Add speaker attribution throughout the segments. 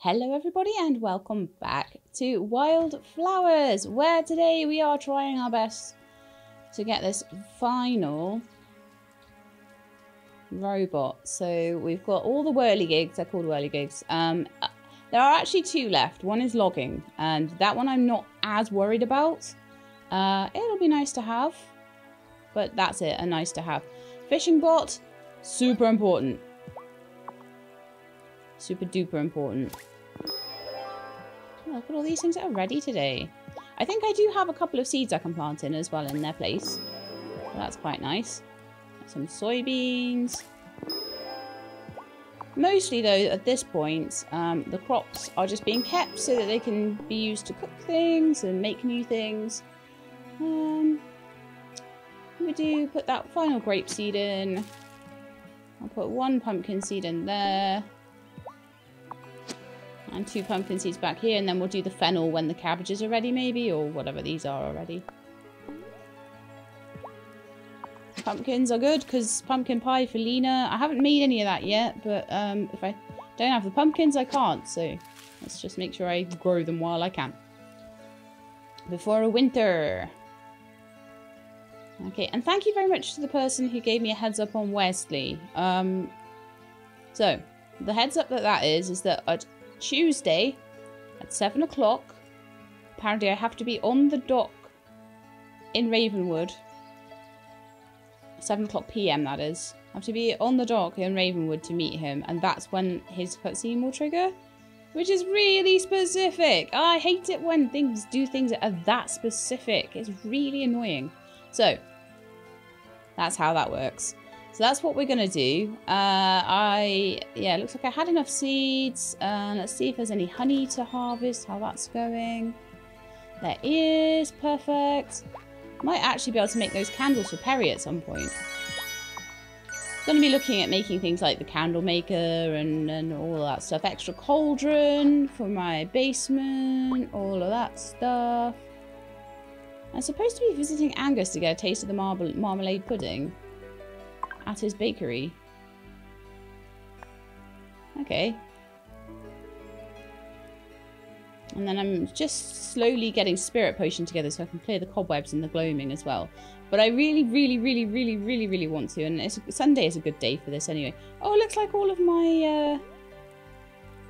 Speaker 1: Hello everybody and welcome back to Wylde Flowers where today we are trying our best to get this final robot. So we've got all the whirligigs, they're called whirligigs. Um, there are actually two left. One is logging, and that one I'm not as worried about. Uh, it'll be nice to have, but that's it, a nice to have. Fishing bot, super important. Super duper important. Look at all these things that are ready today. I think I do have a couple of seeds I can plant in as well in their place. That's quite nice. Some soybeans. Mostly though, at this point, um, the crops are just being kept so that they can be used to cook things and make new things. Um, we do put that final grape seed in. I'll put one pumpkin seed in there. And two pumpkin seeds back here, and then we'll do the fennel when the cabbages are ready, maybe, or whatever these are already. Pumpkins are good, because pumpkin pie for Lena. I haven't made any of that yet, but um, if I don't have the pumpkins, I can't, so let's just make sure I grow them while I can. Before a winter. Okay, and thank you very much to the person who gave me a heads up on Wesley. Um, so, the heads up that that is, is that at Tuesday at 7 o'clock. Apparently I have to be on the dock in Ravenwood. 7 o'clock p.m. that is. I have to be on the dock in Ravenwood to meet him and that's when his cutscene will trigger. Which is really specific. I hate it when things do things that are that specific. It's really annoying. So, that's how that works. So that's what we're going to do. Uh, I, yeah, looks like I had enough seeds. Uh, let's see if there's any honey to harvest, how that's going. There is, perfect. Might actually be able to make those candles for Perry at some point. Going to be looking at making things like the candle maker and, and all that stuff. Extra cauldron for my basement, all of that stuff. I'm supposed to be visiting Angus to get a taste of the marble marmalade pudding at his bakery. Okay. And then I'm just slowly getting spirit potion together so I can clear the cobwebs and the gloaming as well. But I really, really, really, really, really, really want to. And Sunday is a good day for this anyway. Oh, it looks like all of my uh,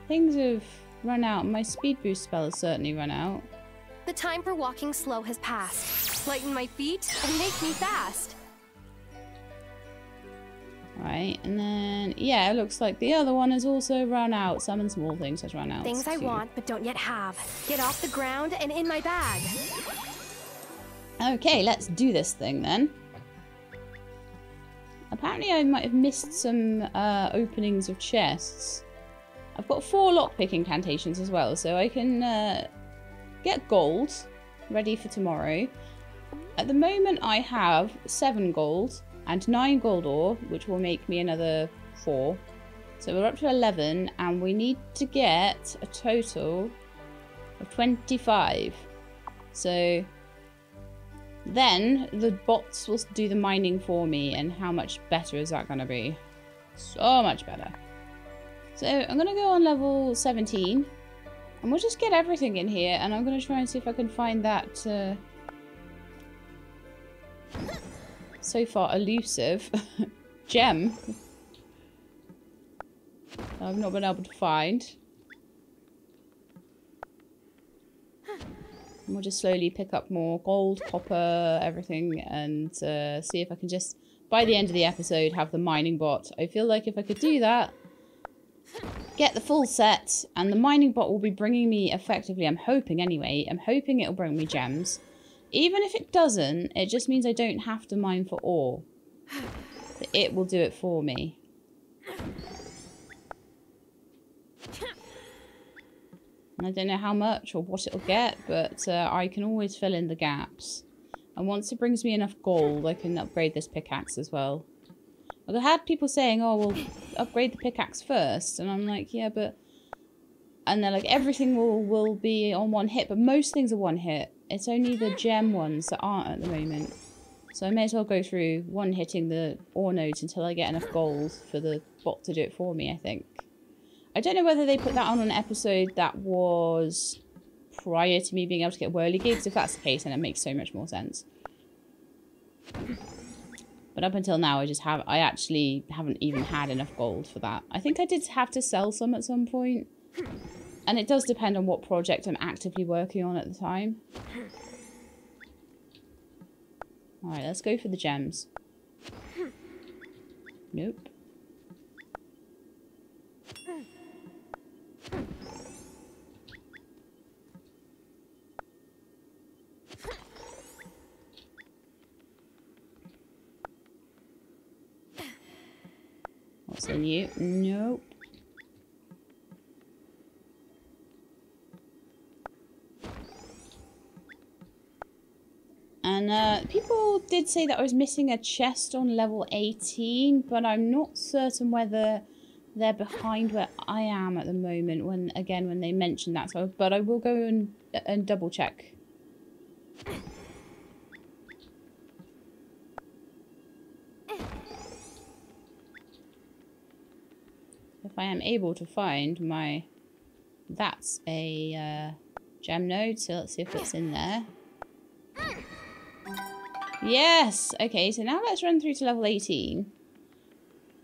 Speaker 1: things have run out. My speed boost spell has certainly run out.
Speaker 2: The time for walking slow has passed. Lighten my feet and make me fast.
Speaker 1: Right, and then, yeah, it looks like the other one has also run out. Summon small things has run out.
Speaker 2: Things too. I want but don't yet have. Get off the ground and in my bag.
Speaker 1: Okay, let's do this thing then. Apparently I might have missed some uh, openings of chests. I've got four lockpick incantations as well, so I can uh, get gold ready for tomorrow. At the moment I have seven gold and 9 gold ore, which will make me another 4. So we're up to 11, and we need to get a total of 25. So then the bots will do the mining for me, and how much better is that going to be? So much better. So I'm going to go on level 17, and we'll just get everything in here, and I'm going to try and see if I can find that... Uh, so far elusive gem I've not been able to find. And we'll just slowly pick up more gold, copper, everything, and uh, see if I can just, by the end of the episode, have the mining bot. I feel like if I could do that, get the full set, and the mining bot will be bringing me effectively, I'm hoping anyway, I'm hoping it'll bring me gems. Even if it doesn't, it just means I don't have to mine for ore. It will do it for me. I don't know how much or what it'll get, but uh, I can always fill in the gaps. And once it brings me enough gold, I can upgrade this pickaxe as well. I've had people saying, oh, well, upgrade the pickaxe first. And I'm like, yeah, but... And they're like, everything will, will be on one hit, but most things are one hit. It's only the gem ones that aren't at the moment. So I may as well go through one hitting the ore nodes until I get enough gold for the bot to do it for me, I think. I don't know whether they put that on an episode that was prior to me being able to get whirligigs. If that's the case, then it makes so much more sense. But up until now, I just have, I actually haven't even had enough gold for that. I think I did have to sell some at some point. And it does depend on what project I'm actively working on at the time. Alright, let's go for the gems. Nope. What's in you? Nope. And uh, people did say that I was missing a chest on level 18, but I'm not certain whether they're behind where I am at the moment when, again, when they mentioned that. So, But I will go and, and double check. If I am able to find my... That's a uh, gem node, so let's see if it's in there. Yes! Okay, so now let's run through to level 18.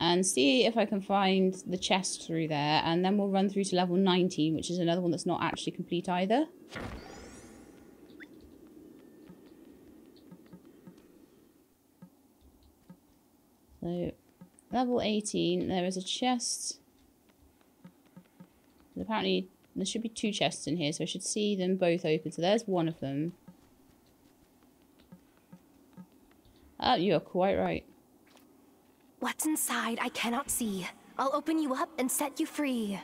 Speaker 1: And see if I can find the chest through there. And then we'll run through to level 19, which is another one that's not actually complete either. So, level 18, there is a chest. Apparently, there should be two chests in here, so I should see them both open. So there's one of them. Ah, you are quite right.
Speaker 2: What's inside I cannot see. I'll open you up and set you free.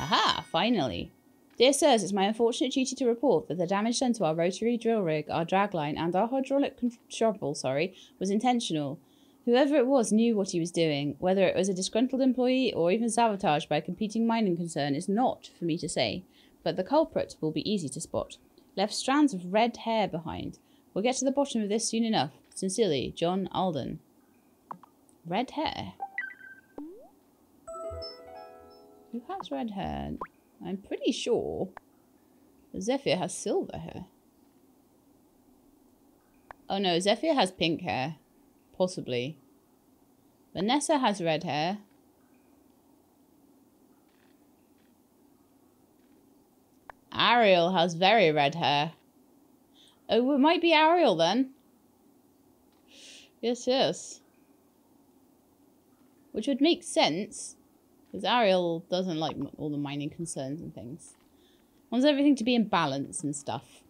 Speaker 1: Aha, finally. Dear sirs, it's my unfortunate duty to report that the damage done to our rotary drill rig, our dragline, and our hydraulic shovel, sorry, was intentional. Whoever it was knew what he was doing. Whether it was a disgruntled employee or even sabotage by a competing mining concern is not for me to say, but the culprit will be easy to spot left strands of red hair behind. We'll get to the bottom of this soon enough. Sincerely, John Alden. Red hair? Who has red hair? I'm pretty sure Zephyr has silver hair. Oh no, Zephyr has pink hair. Possibly. Vanessa has red hair. Ariel has very red hair. Oh, it might be Ariel then. Yes, yes. Which would make sense. Because Ariel doesn't like all the mining concerns and things. Wants everything to be in balance and stuff.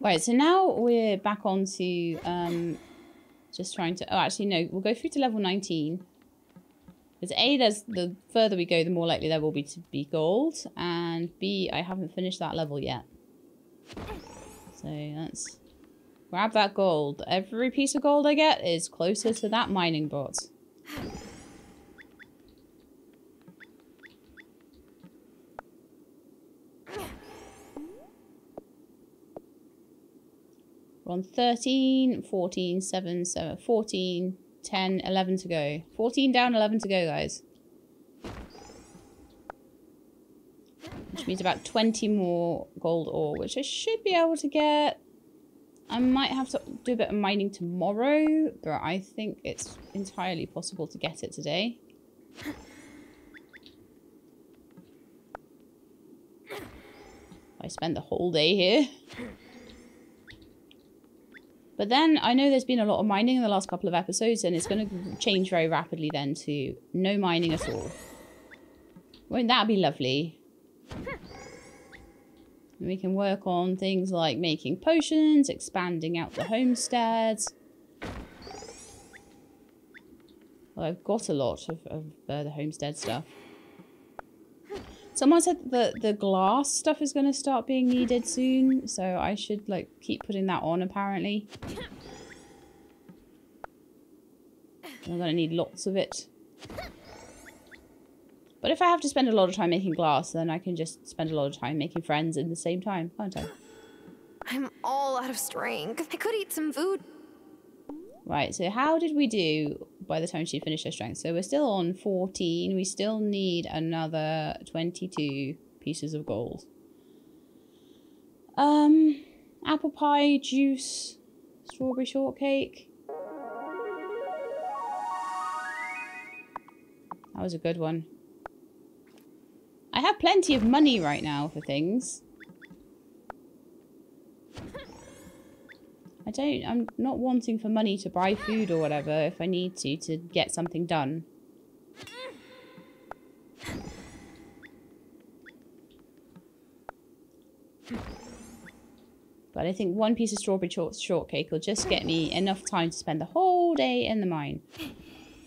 Speaker 1: Right, so now we're back on to um, just trying to... Oh, actually, no. We'll go through to level 19. Because A, there's the further we go, the more likely there will be to be gold. And B, I haven't finished that level yet. So let's grab that gold. Every piece of gold I get is closer to that mining bot. We're on 13, 14, 7, 7, 14, 10, 11 to go. 14 down, 11 to go, guys. Which means about 20 more gold ore, which I should be able to get. I might have to do a bit of mining tomorrow, but I think it's entirely possible to get it today. I spend the whole day here. But then I know there's been a lot of mining in the last couple of episodes and it's going to change very rapidly then to no mining at all. Won't that be lovely? we can work on things like making potions, expanding out the homesteads. Well, I've got a lot of, of uh, the homestead stuff. Someone said that the glass stuff is going to start being needed soon, so I should like keep putting that on apparently. I'm going to need lots of it. But if I have to spend a lot of time making glass, then I can just spend a lot of time making friends in the same time, can't I?
Speaker 2: I'm all out of strength. I could eat some food.
Speaker 1: Right, so how did we do by the time she finished her strength? So we're still on 14. We still need another 22 pieces of gold. Um, apple pie, juice, strawberry shortcake. That was a good one. I have plenty of money right now for things. I don't, I'm not wanting for money to buy food or whatever if I need to, to get something done. But I think one piece of strawberry short shortcake will just get me enough time to spend the whole day in the mine.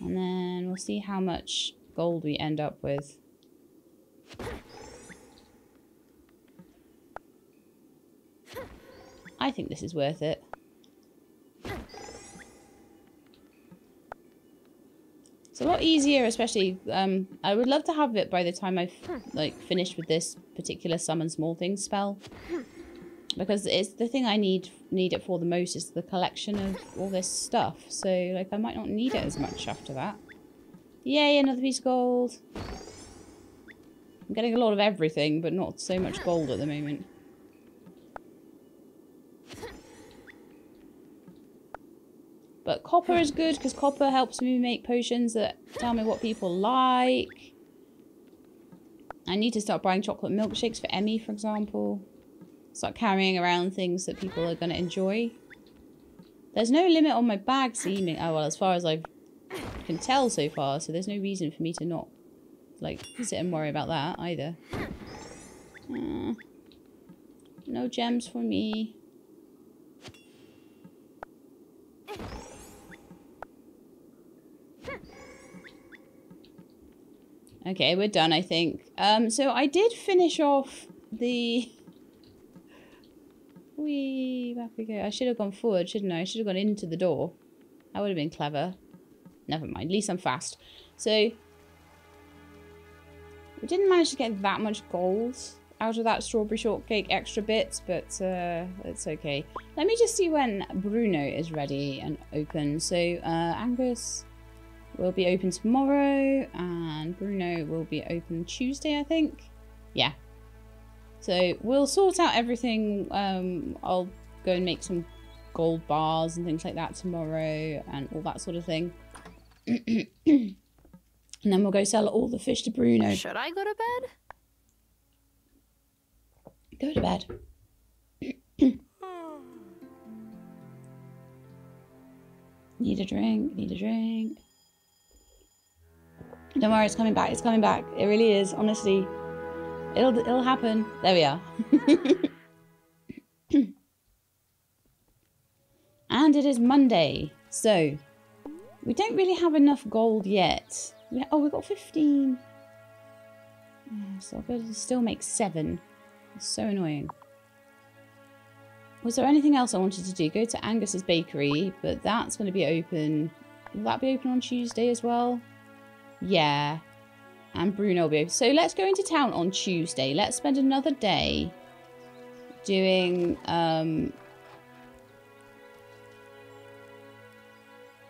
Speaker 1: And then we'll see how much gold we end up with. I think this is worth it. It's a lot easier, especially, um, I would love to have it by the time I've, like, finished with this particular summon small things spell. Because it's the thing I need need it for the most is the collection of all this stuff. So, like, I might not need it as much after that. Yay, another piece of gold. I'm getting a lot of everything, but not so much gold at the moment. But copper is good because copper helps me make potions that tell me what people like. I need to start buying chocolate milkshakes for Emmy, for example. Start carrying around things that people are going to enjoy. There's no limit on my bag seeming... Oh, well, as far as I can tell so far. So there's no reason for me to not, like, sit and worry about that either. Uh, no gems for me. Okay, we're done, I think. Um, so I did finish off the... Wee, back we go. I should have gone forward, shouldn't I? I should have gone into the door. That would have been clever. Never mind, at least I'm fast. So, we didn't manage to get that much gold out of that strawberry shortcake extra bit, but uh, it's okay. Let me just see when Bruno is ready and open. So, uh, Angus will be open tomorrow and Bruno will be open Tuesday, I think. Yeah. So we'll sort out everything. Um, I'll go and make some gold bars and things like that tomorrow and all that sort of thing. and then we'll go sell all the fish to Bruno.
Speaker 2: Should I go to bed?
Speaker 1: Go to bed. need a drink, need a drink. Don't worry, it's coming back. It's coming back. It really is. Honestly, it'll it'll happen. There we are. and it is Monday, so we don't really have enough gold yet. We, oh, we've got 15. So I've got to still make seven. It's so annoying. Was there anything else I wanted to do? Go to Angus's bakery, but that's going to be open. Will that be open on Tuesday as well? Yeah. And Bruno will be. So let's go into town on Tuesday. Let's spend another day doing... Um...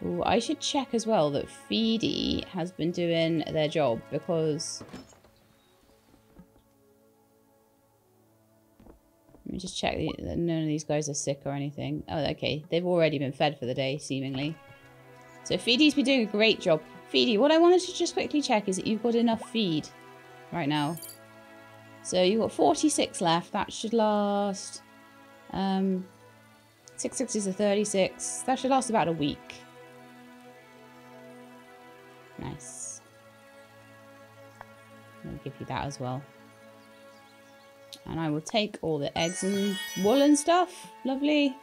Speaker 1: Ooh, I should check as well that Feedy has been doing their job because... Let me just check that none of these guys are sick or anything. Oh, okay. They've already been fed for the day, seemingly. So Feedy's been doing a great job. Feedy, what I wanted to just quickly check is that you've got enough feed right now. So you've got 46 left. That should last... Um, 660 is a 36. That should last about a week. Nice. I'll give you that as well. And I will take all the eggs and wool and stuff. Lovely.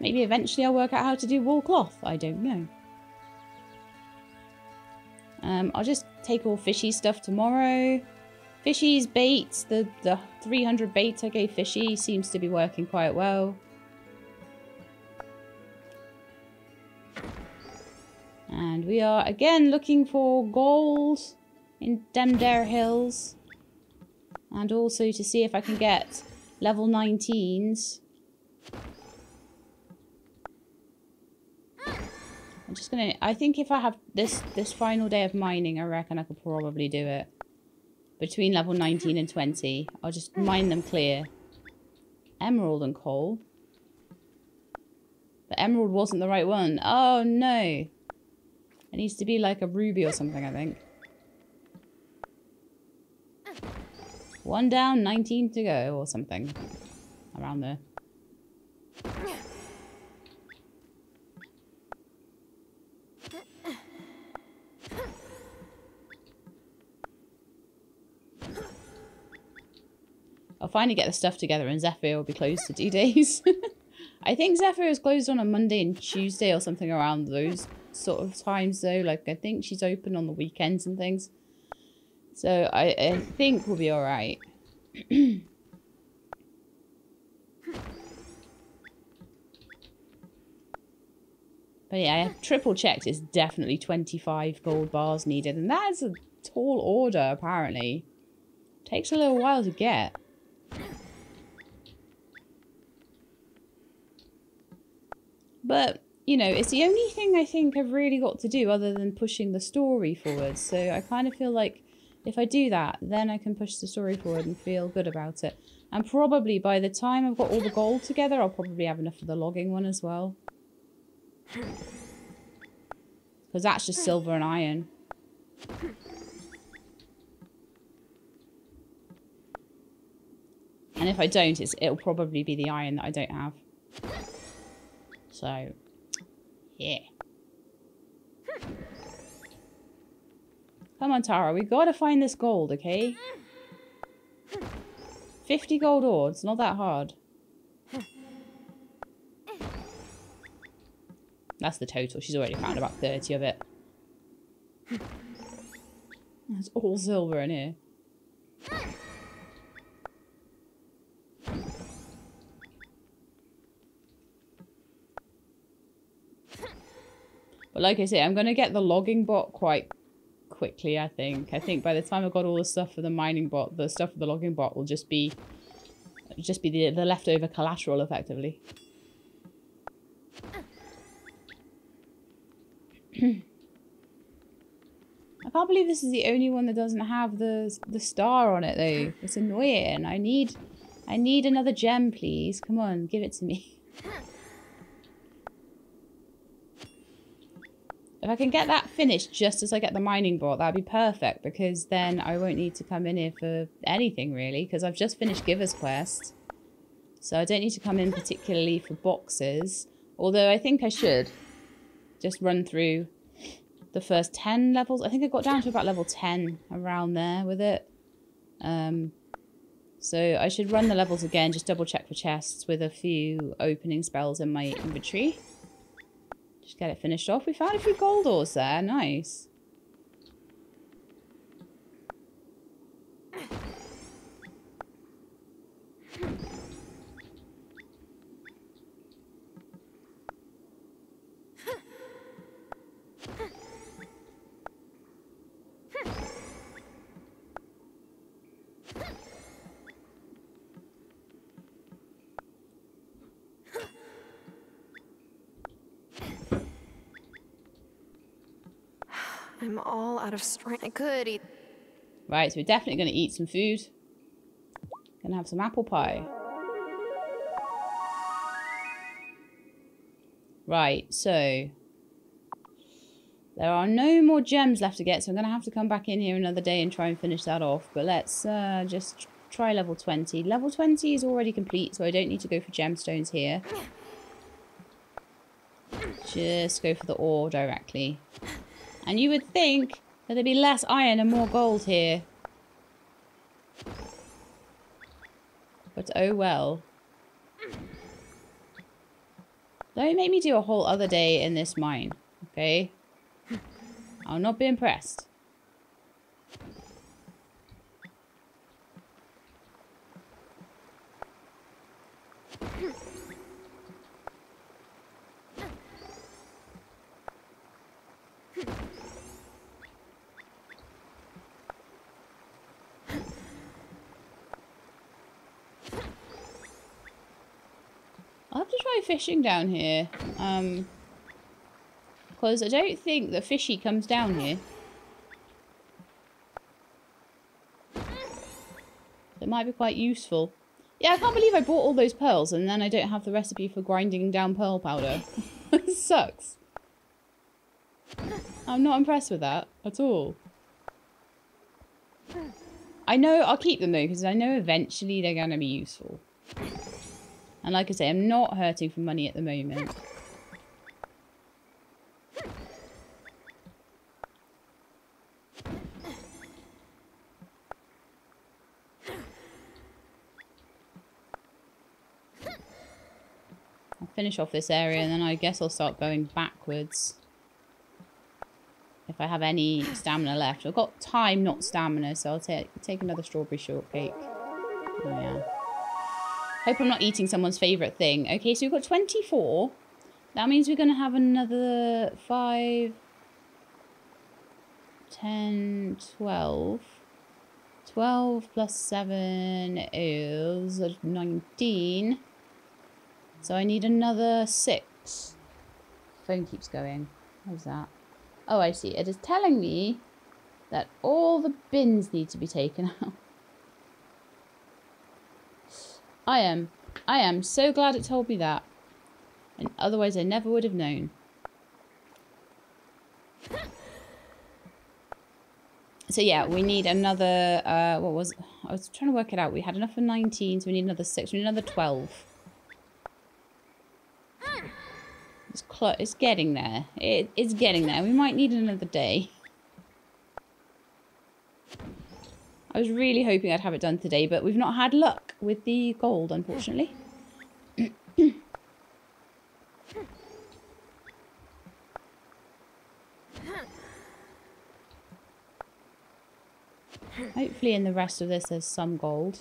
Speaker 1: Maybe eventually I'll work out how to do wool cloth. I don't know. Um, I'll just take all fishy stuff tomorrow. Fishy's bait, the, the 300 bait I gave Fishy seems to be working quite well. And we are again looking for gold in Demdare Hills. And also to see if I can get level 19s just gonna. I think if I have this this final day of mining, I reckon I could probably do it. Between level 19 and 20, I'll just mine them clear. Emerald and coal. The emerald wasn't the right one. Oh no! It needs to be like a ruby or something, I think. One down, 19 to go, or something. Around there. I'll finally get the stuff together and Zephyr will be closed for two days. I think Zephyr is closed on a Monday and Tuesday or something around those sort of times though. Like I think she's open on the weekends and things. So I, I think we'll be alright. But yeah, I have triple checked. It's definitely 25 gold bars needed. And that is a tall order, apparently. Takes a little while to get. But, you know, it's the only thing I think I've really got to do other than pushing the story forward. So I kind of feel like if I do that, then I can push the story forward and feel good about it. And probably by the time I've got all the gold together, I'll probably have enough for the logging one as well. Because that's just silver and iron. And if I don't, it'll probably be the iron that I don't have. So, yeah. Come on, Tara. We've gotta find this gold, okay? 50 gold ore. It's not that hard. That's the total. She's already found about 30 of it. It's all silver in here. But like I say, I'm going to get the logging bot quite quickly, I think. I think by the time I've got all the stuff for the mining bot, the stuff for the logging bot will just be just be the, the leftover collateral, effectively. I can't believe this is the only one that doesn't have the the star on it, though. It's annoying. I need, I need another gem, please. Come on, give it to me. If I can get that finished just as I get the mining bot, that'd be perfect because then I won't need to come in here for anything really because I've just finished Giver's Quest. So I don't need to come in particularly for boxes, although I think I should just run through the first 10 levels. I think I got down to about level 10 around there with it. Um, so I should run the levels again, just double check for chests with a few opening spells in my inventory. Just get it finished off. We found a few gold ores there. Nice.
Speaker 2: I'm all out of strength. I could eat.
Speaker 1: Right, so we're definitely going to eat some food. Gonna have some apple pie. Right, so... There are no more gems left to get, so I'm going to have to come back in here another day and try and finish that off. But let's uh, just try level 20. Level 20 is already complete, so I don't need to go for gemstones here. Just go for the ore directly. And you would think that there'd be less iron and more gold here. But oh well. Don't make me do a whole other day in this mine, okay? I'll not be impressed. Have to try fishing down here. Um, Because I don't think the fishy comes down here. It might be quite useful. Yeah, I can't believe I bought all those pearls and then I don't have the recipe for grinding down pearl powder. sucks. I'm not impressed with that at all. I know I'll keep them though because I know eventually they're going to be useful. And like I say, I'm not hurting for money at the moment. I'll finish off this area and then I guess I'll start going backwards. If I have any stamina left. I've got time, not stamina, so I'll take take another strawberry shortcake. Oh, yeah. Hope I'm not eating someone's favourite thing. Okay, so we've got 24. That means we're going to have another 5, 10, 12. 12 plus 7 is 19. So I need another 6. Phone keeps going. How's that? Oh, I see. It is telling me that all the bins need to be taken out. I am. I am so glad it told me that. And otherwise I never would have known. So yeah, we need another, uh, what was, I was trying to work it out. We had enough for 19, so we need another 6. We need another 12. It's, it's getting there. It, it's getting there. We might need another day. I was really hoping I'd have it done today, but we've not had luck with the gold, unfortunately. Hopefully in the rest of this there's some gold.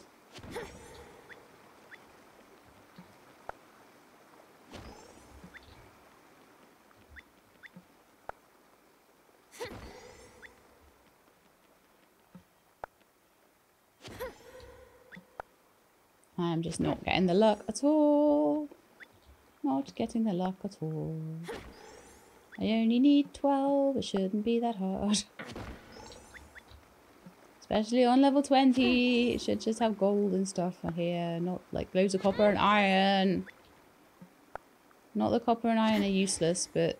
Speaker 1: I'm just not getting the luck at all. Not getting the luck at all. I only need 12. It shouldn't be that hard. Especially on level 20. It should just have gold and stuff here. Not like loads of copper and iron. Not the copper and iron are useless, but...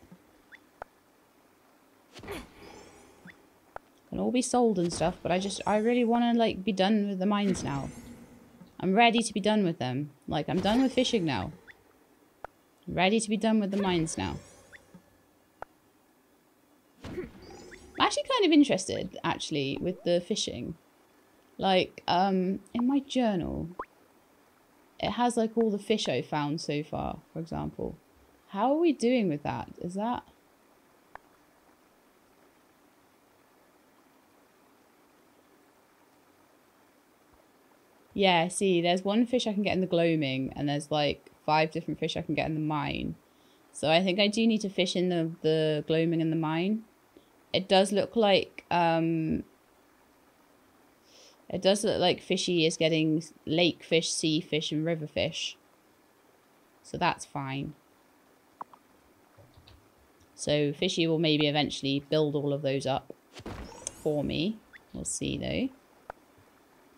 Speaker 1: Can all be sold and stuff, but I just, I really want to like be done with the mines now. I'm ready to be done with them. Like, I'm done with fishing now. I'm ready to be done with the mines now. I'm actually kind of interested, actually, with the fishing. Like, um, in my journal, it has, like, all the fish I've found so far, for example. How are we doing with that? Is that... Yeah, see, there's one fish I can get in the gloaming, and there's like five different fish I can get in the mine. So I think I do need to fish in the, the gloaming and the mine. It does look like, um, it does look like fishy is getting lake fish, sea fish, and river fish. So that's fine. So fishy will maybe eventually build all of those up for me. We'll see though.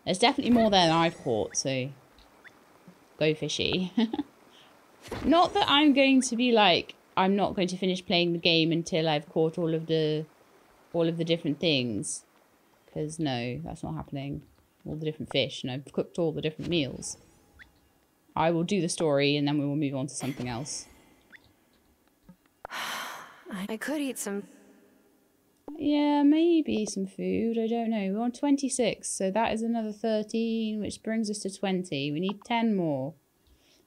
Speaker 1: There's definitely more there than I've caught, so go fishy. not that I'm going to be like, I'm not going to finish playing the game until I've caught all of the all of the different things. Because no, that's not happening. All the different fish, and I've cooked all the different meals. I will do the story and then we will move on to something else.
Speaker 2: I could eat some
Speaker 1: yeah, maybe some food. I don't know. We're on 26, so that is another 13, which brings us to 20. We need 10 more.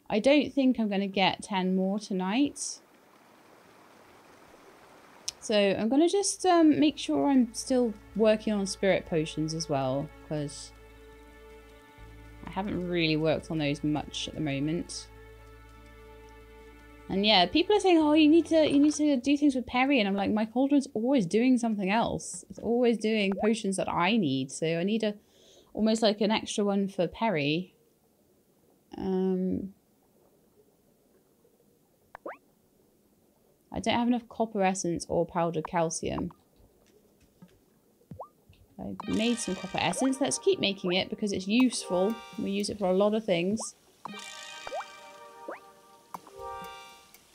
Speaker 1: I don't think I'm going to get 10 more tonight. So I'm going to just um, make sure I'm still working on spirit potions as well, because I haven't really worked on those much at the moment. And yeah, people are saying, "Oh, you need to you need to do things with Perry," and I'm like, my cauldron's always doing something else. It's always doing potions that I need, so I need a almost like an extra one for Perry. Um, I don't have enough copper essence or powdered calcium. I made some copper essence. Let's keep making it because it's useful. We use it for a lot of things.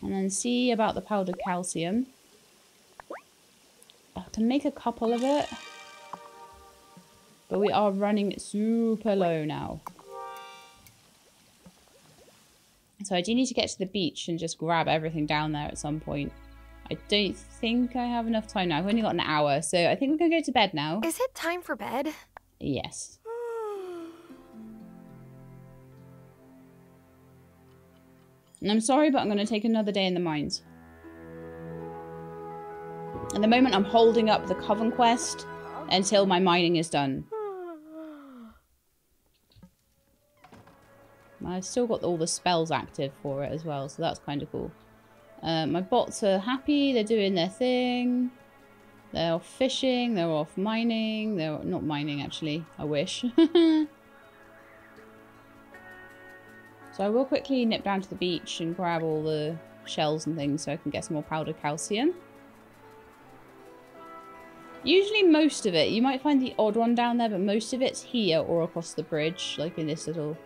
Speaker 1: And then see about the powdered calcium. I can make a couple of it. But we are running super low now. So I do need to get to the beach and just grab everything down there at some point. I don't think I have enough time now. I've only got an hour, so I think we're going to go to bed now.
Speaker 2: Is it time for bed?
Speaker 1: Yes. And I'm sorry, but I'm going to take another day in the mines. At the moment, I'm holding up the Coven quest until my mining is done. I've still got all the spells active for it as well, so that's kind of cool. Uh, my bots are happy, they're doing their thing. They're off fishing, they're off mining. They're not mining, actually. I wish. so I will quickly nip down to the beach and grab all the shells and things so I can get some more powdered calcium. Usually most of it, you might find the odd one down there, but most of it's here or across the bridge, like in this little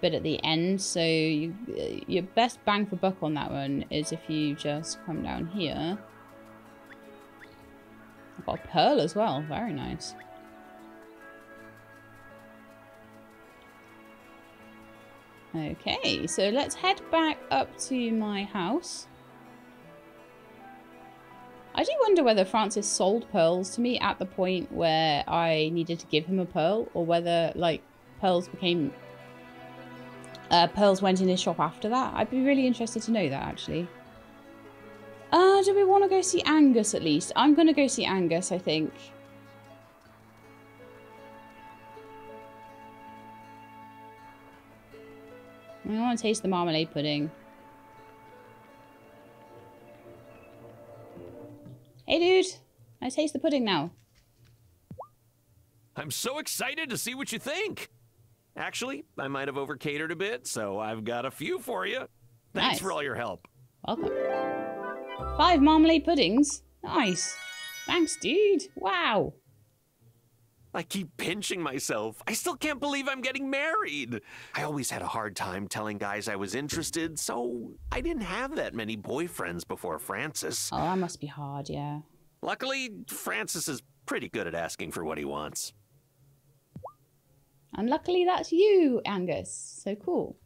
Speaker 1: bit at the end. So you, uh, your best bang for buck on that one is if you just come down here. I've got a pearl as well. Very nice. Okay, so let's head back up to my house. I do wonder whether Francis sold pearls to me at the point where I needed to give him a pearl, or whether, like, pearls became uh, pearls went in his shop after that. I'd be really interested to know that, actually. Uh, do we want to go see Angus at least? I'm going to go see Angus, I think. I want to taste the marmalade pudding. Hey, dude. I taste the pudding now.
Speaker 3: I'm so excited to see what you think. Actually, I might have overcatered a bit, so I've got a few for you. Thanks
Speaker 1: Nice.
Speaker 3: for all your help.
Speaker 1: Welcome. Five marmalade puddings. Nice. Thanks, dude. Wow.
Speaker 3: I keep pinching myself. I still can't believe I'm getting married. I always had a hard time telling guys I was interested, so I didn't have that many boyfriends before Francis.
Speaker 1: Oh, that must be hard, yeah.
Speaker 3: Luckily, Francis is pretty good at asking for what he wants.
Speaker 1: And luckily that's you, Angus. So cool.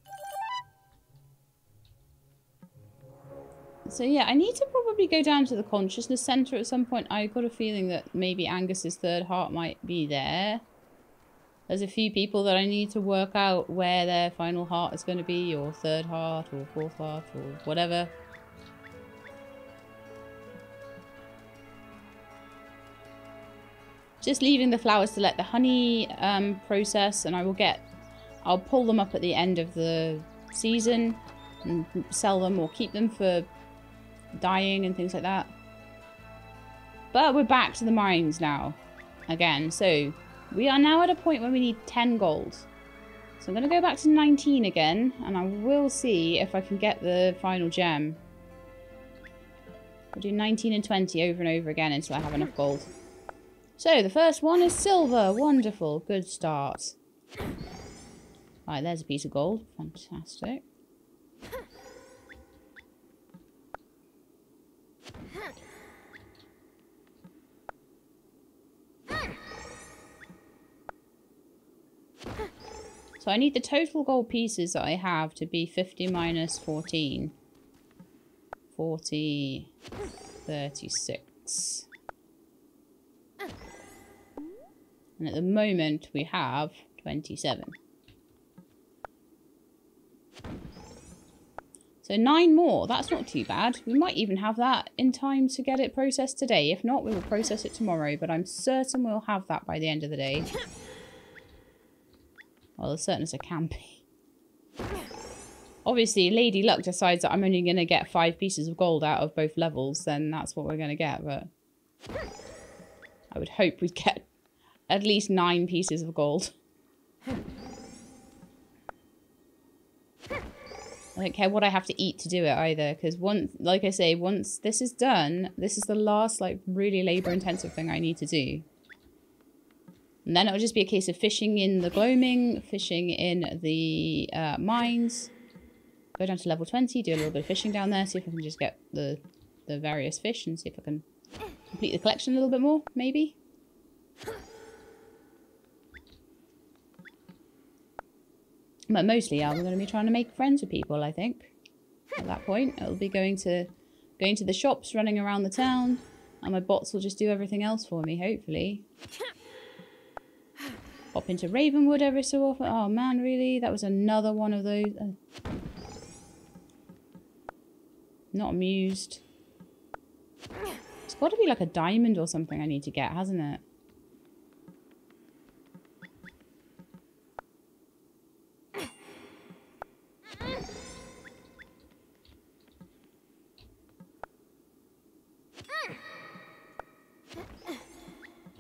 Speaker 1: So yeah, I need to probably go down to the consciousness center at some point. I got a feeling that maybe Angus's third heart might be there. There's a few people that I need to work out where their final heart is going to be, or third heart, or fourth heart, or whatever. Just leaving the flowers to let the honey um, process, and I will get, I'll pull them up at the end of the season and sell them or keep them for dyeing and things like that. But we're back to the mines now, again. So we are now at a point where we need 10 gold. So I'm going to go back to 19 again, and I will see if I can get the final gem. I'll do 19 and 20 over and over again until I have enough gold. So, the first one is silver. Wonderful. Good start. Right, there's a piece of gold. Fantastic. So I need the total gold pieces that I have to be 50 minus 14. 40, 36. And at the moment we have 27. So nine more, that's not too bad. We might even have that in time to get it processed today. If not, we will process it tomorrow, but I'm certain we'll have that by the end of the day. Well, as certain as it can be. Obviously, Lady Luck decides that I'm only going to get five pieces of gold out of both levels, then that's what we're going to get, but... I would hope we'd get at least nine pieces of gold. I don't care what I have to eat to do it either, because once, like I say, once this is done, this is the last, like, really labor-intensive thing I need to do. And then it'll just be a case of fishing in the gloaming, fishing in the uh, mines, go down to level 20, do a little bit of fishing down there, see if I can just get the, the various fish and see if I can complete the collection a little bit more, maybe. But mostly, we're going to be trying to make friends with people, I think. At that point, it'll be going to going to the shops, running around the town, and my bots will just do everything else for me, hopefully. Pop into Ravenwood every so often. Oh man, really? That was another one of those. Uh, not amused. It's got to be like a diamond or something I need to get, hasn't it?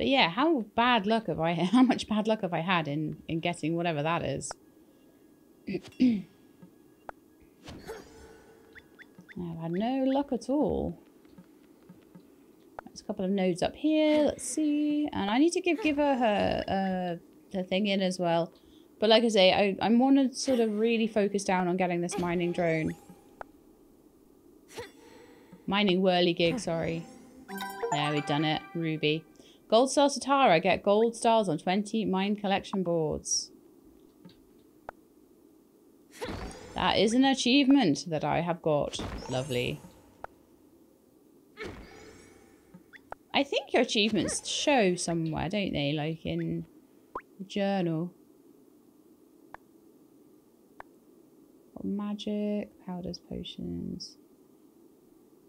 Speaker 1: But yeah, how bad luck have I how much bad luck have I had in in getting whatever that is? I've had no luck at all. There's a couple of nodes up here. Let's see. And I need to give Giver her uh, her thing in as well. But like I say, I, I want to sort of really focus down on getting this mining drone. Mining whirligig, sorry. There, we've done it. Ruby. Gold Star Satara. Get gold stars on 20 mine collection boards. That is an achievement that I have got. Lovely. I think your achievements show somewhere, don't they? Like in the journal. Magic, powders, potions,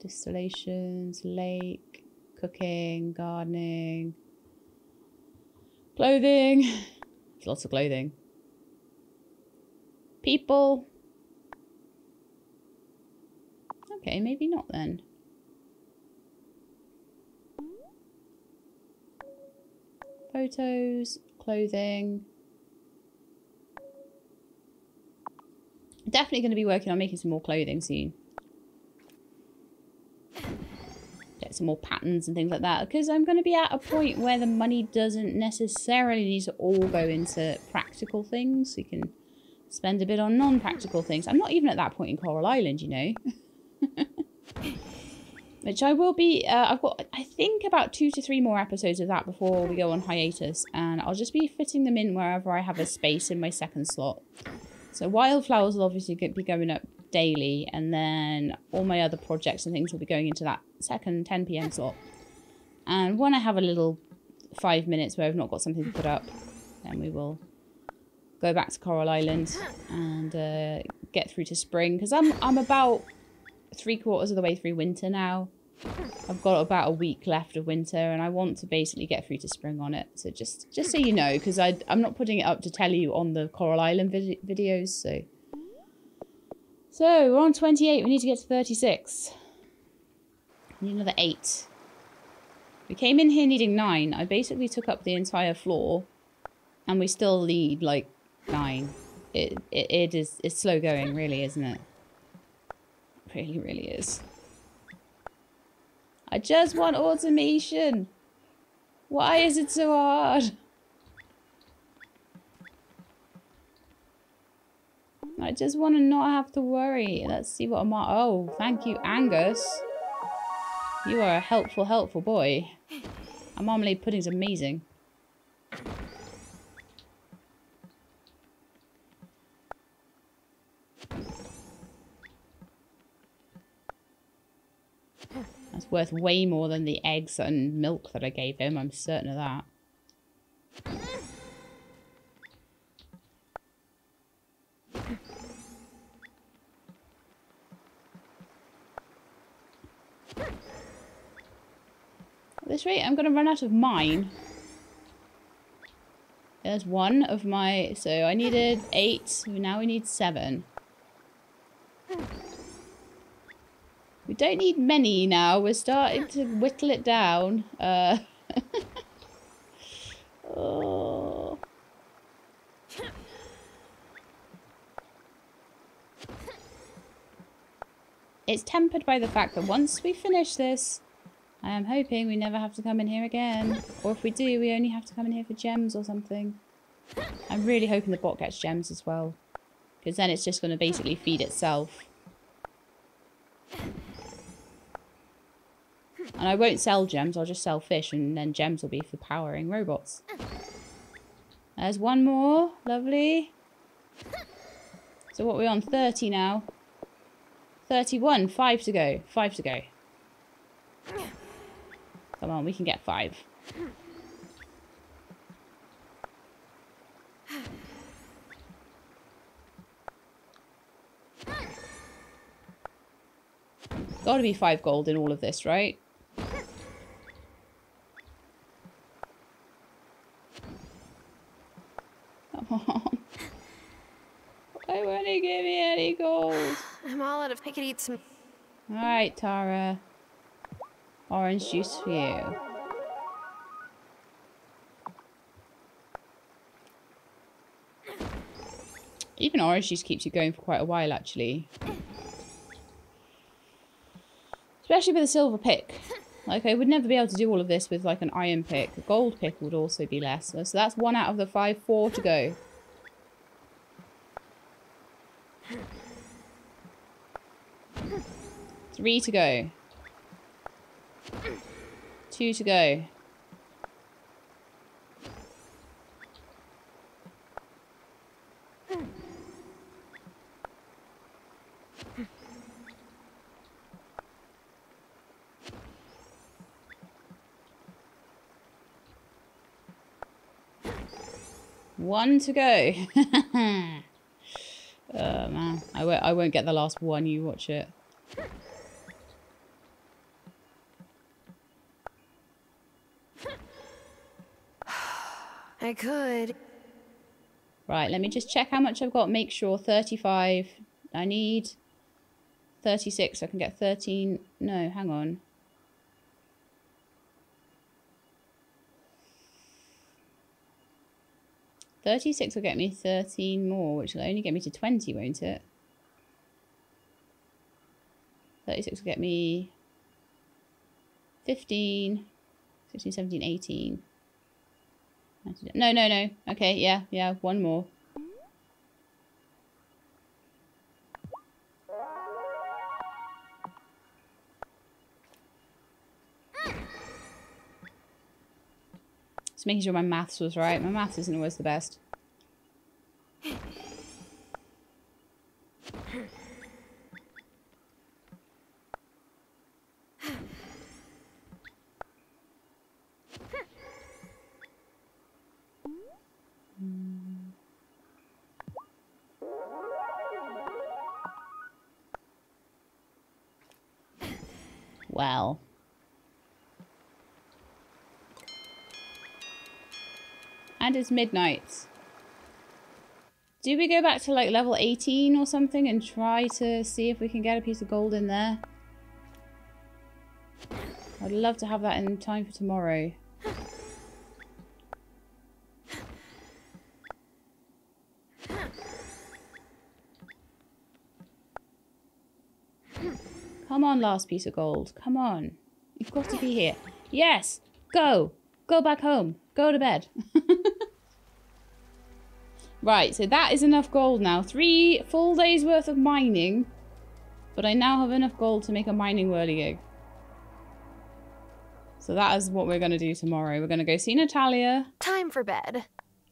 Speaker 1: distillations, lake cooking, gardening, clothing. There's lots of clothing. People. Okay, maybe not then. Photos, clothing. Definitely going to be working on making some more clothing soon. Some more patterns and things like that because I'm going to be at a point where the money doesn't necessarily need to all go into practical things. We can spend a bit on non-practical things. I'm not even at that point in Coral Island, you know. Which I will be, uh, I've got, I think, about two to three more episodes of that before we go on hiatus. And I'll just be fitting them in wherever I have a space in my second slot. So Wylde Flowers will obviously be going up daily. And then all my other projects and things will be going into that second 10 p.m. slot. And when I have a little five minutes where I've not got something to put up, then we will go back to Coral Island and uh, get through to spring. Because I'm, I'm about three quarters of the way through winter now. I've got about a week left of winter and I want to basically get through to spring on it. So just just so you know, because I'm not putting it up to tell you on the Coral Island vid videos. So, so we're on 28. We need to get to 36. We Need another eight. We came in here needing nine. I basically took up the entire floor. And we still need, like, nine. It, it, it is it's slow going, really, isn't it? Really, really is. I just want automation. Why is it so hard? I just want to not have to worry. Let's see what I'm... Oh, thank you, Angus. You are a helpful, helpful boy. A marmalade pudding's amazing. That's worth way more than the eggs and milk that I gave him. I'm certain of that. At this rate, I'm going to run out of mine. There's one of my... So I needed eight. Now we need seven. We don't need many now. We're starting to whittle it down. Uh, oh. it's tempered by the fact that once we finish this, I am hoping we never have to come in here again. Or if we do, we only have to come in here for gems or something. I'm really hoping the bot gets gems as well. Because then it's just going to basically feed itself. And I won't sell gems, I'll just sell fish and then gems will be for powering robots. There's one more. Lovely. So what are we on? 30 now. 31. Five to go. Five to go. Come on, we can get five. Gotta be five gold in all of this, right? Come on. Why won't he give me any gold?
Speaker 2: I'm all out of I could eat some.
Speaker 1: Alright, Tara. Orange juice for you. Even orange juice keeps you going for quite a while, actually. Especially with a silver pick. Like, I would never be able to do all of this with, like, an iron pick. A gold pick would also be less. So that's one out of the five. Four to go. Three to go. Two to go. One to go. oh man, I won't, I won't get the last one, you watch it.
Speaker 2: I could.
Speaker 1: Right, let me just check how much I've got. Make sure 35. I need 36. So I can get 13. No, hang on. Thirty-six will get me thirteen more, which will only get me to twenty, won't it? Thirty-six will get me 15, 16, 17, 18. No, no, no. Okay, yeah, yeah, one more. Just making sure my maths was right. My maths isn't always the best. And it's midnight. Do we go back to like level 18 or something and try to see if we can get a piece of gold in there? I'd love to have that in time for tomorrow. Come on, last piece of gold. Come on. You've got to be here. Yes! Go! Go back home. Go to bed. right, so that is enough gold now. Three full days worth of mining. But I now have enough gold to make a mining whirligig. So that is what we're going to do tomorrow. We're going to go see Natalia.
Speaker 2: Time for bed.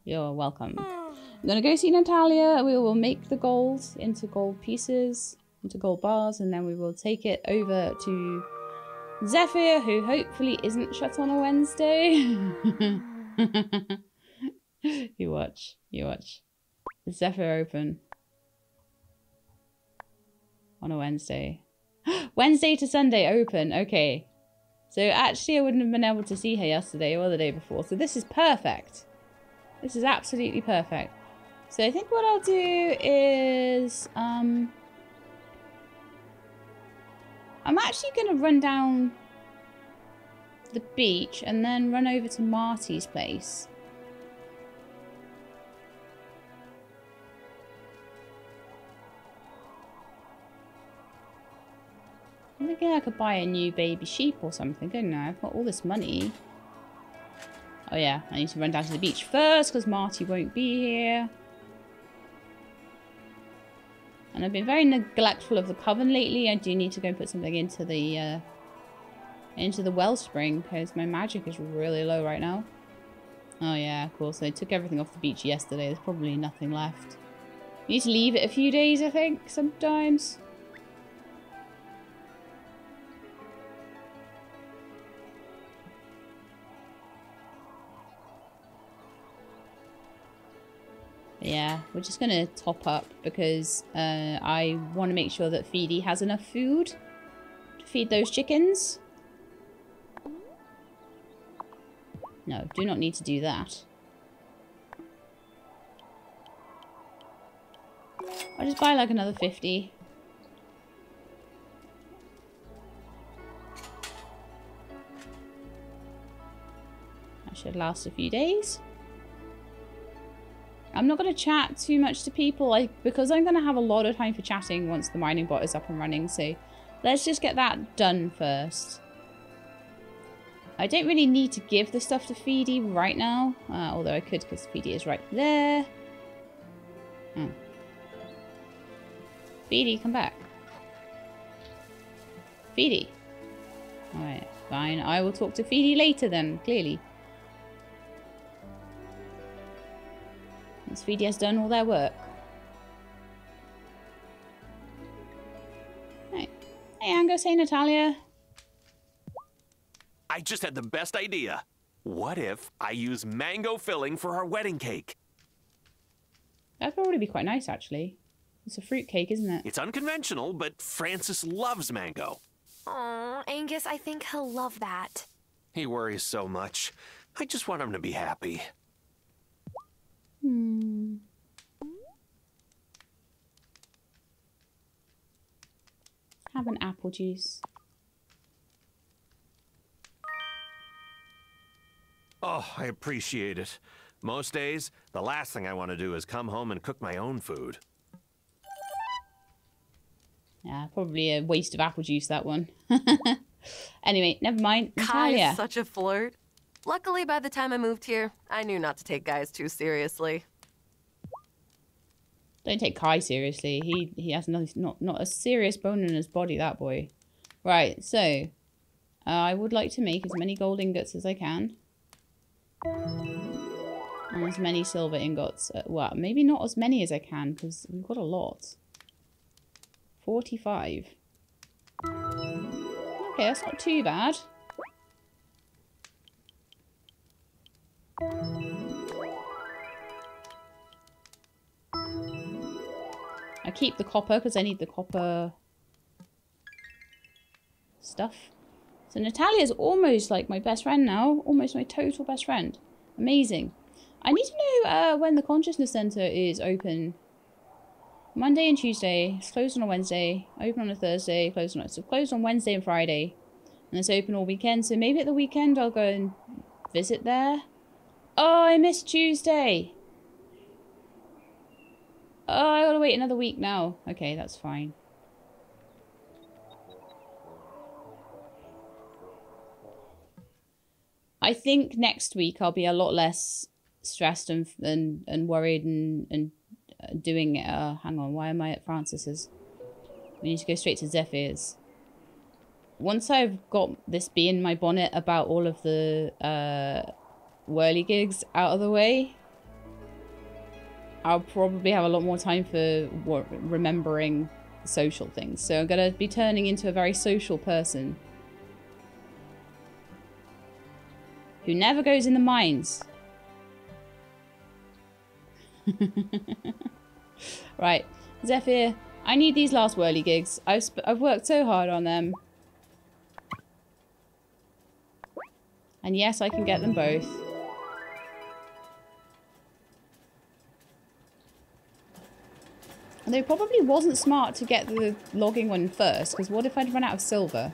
Speaker 1: You're welcome. I'm going to go see Natalia. We will make the gold into gold pieces into gold bars and then we will take it over to Zephyr who hopefully isn't shut on a Wednesday. Hmm. you watch, you watch. Zephyr open on a Wednesday. Wednesday to Sunday open, okay. So actually I wouldn't have been able to see her yesterday or the day before. So this is perfect. This is absolutely perfect. So I think what I'll do is um I'm actually going to run down the beach and then run over to Marty's place. I'm thinking I could buy a new baby sheep or something, couldn't I? I've got all this money. Oh yeah, I need to run down to the beach first because Marty won't be here. And I've been very neglectful of the coven lately. I do need to go put something into the uh, into the wellspring because my magic is really low right now. Oh yeah, of course. I took everything off the beach yesterday. There's probably nothing left. You need to leave it a few days, I think, sometimes. Yeah, we're just going to top up because uh, I want to make sure that Feedy has enough food to feed those chickens. No, do not need to do that. I'll just buy like another 50. That should last a few days. I'm not going to chat too much to people like because I'm going to have a lot of time for chatting once the mining bot is up and running. So let's just get that done first. I don't really need to give the stuff to Feedy right now. Uh, although I could because Feedy is right there. Oh. Feedy, come back. Feedy. Alright, fine. I will talk to Feedy later then, clearly. Once Feedy has done all their work. Hey, hey Angus, hey Natalia.
Speaker 3: I just had the best idea. What if I use mango filling for our wedding cake?
Speaker 1: That'd probably be quite nice, actually. It's a fruit cake, isn't it?
Speaker 3: It's unconventional, but Francis loves mango.
Speaker 2: Aw, Angus, I think he'll love that.
Speaker 3: He worries so much. I just want him to be happy.
Speaker 1: Hmm. Have an apple juice.
Speaker 3: Oh, I appreciate it. Most days, the last thing I want to do is come home and cook my own food.
Speaker 1: Yeah, probably a waste of apple juice, that one. anyway, never mind. Natalia.
Speaker 4: Kai's such a flirt. Luckily, by the time I moved here, I knew not to take guys too seriously.
Speaker 1: Don't take Kai seriously. He he has no, not not a serious bone in his body, that boy. Right, so uh, I would like to make as many gold ingots as I can. And as many silver ingots. Uh, well, maybe not as many as I can because we've got a lot. 45. Okay, that's not too bad. I keep the copper because I need the copper stuff. So Natalia's almost like my best friend now. Almost my total best friend. Amazing. I need to know uh, when the Consciousness Center is open. Monday and Tuesday. It's closed on a Wednesday. Open on a Thursday. Closed on a, so closed on Wednesday and Friday. And it's open all weekend. So maybe at the weekend I'll go and visit there. Oh, I missed Tuesday. Oh, I gotta wait another week now. Okay, that's fine. I think next week I'll be a lot less stressed and and, and worried and, and uh, doing it. Uh, hang on, why am I at Francis's? We need to go straight to Zephyr's. Once I've got this bee in my bonnet about all of the uh, whirligigs out of the way, I'll probably have a lot more time for remembering social things. So I'm going to be turning into a very social person. Who never goes in the mines. right, Zephyr, I need these last whirligigs. I've, I've worked so hard on them. And yes, I can get them both. It probably wasn't smart to get the logging one first, because what if I'd run out of silver?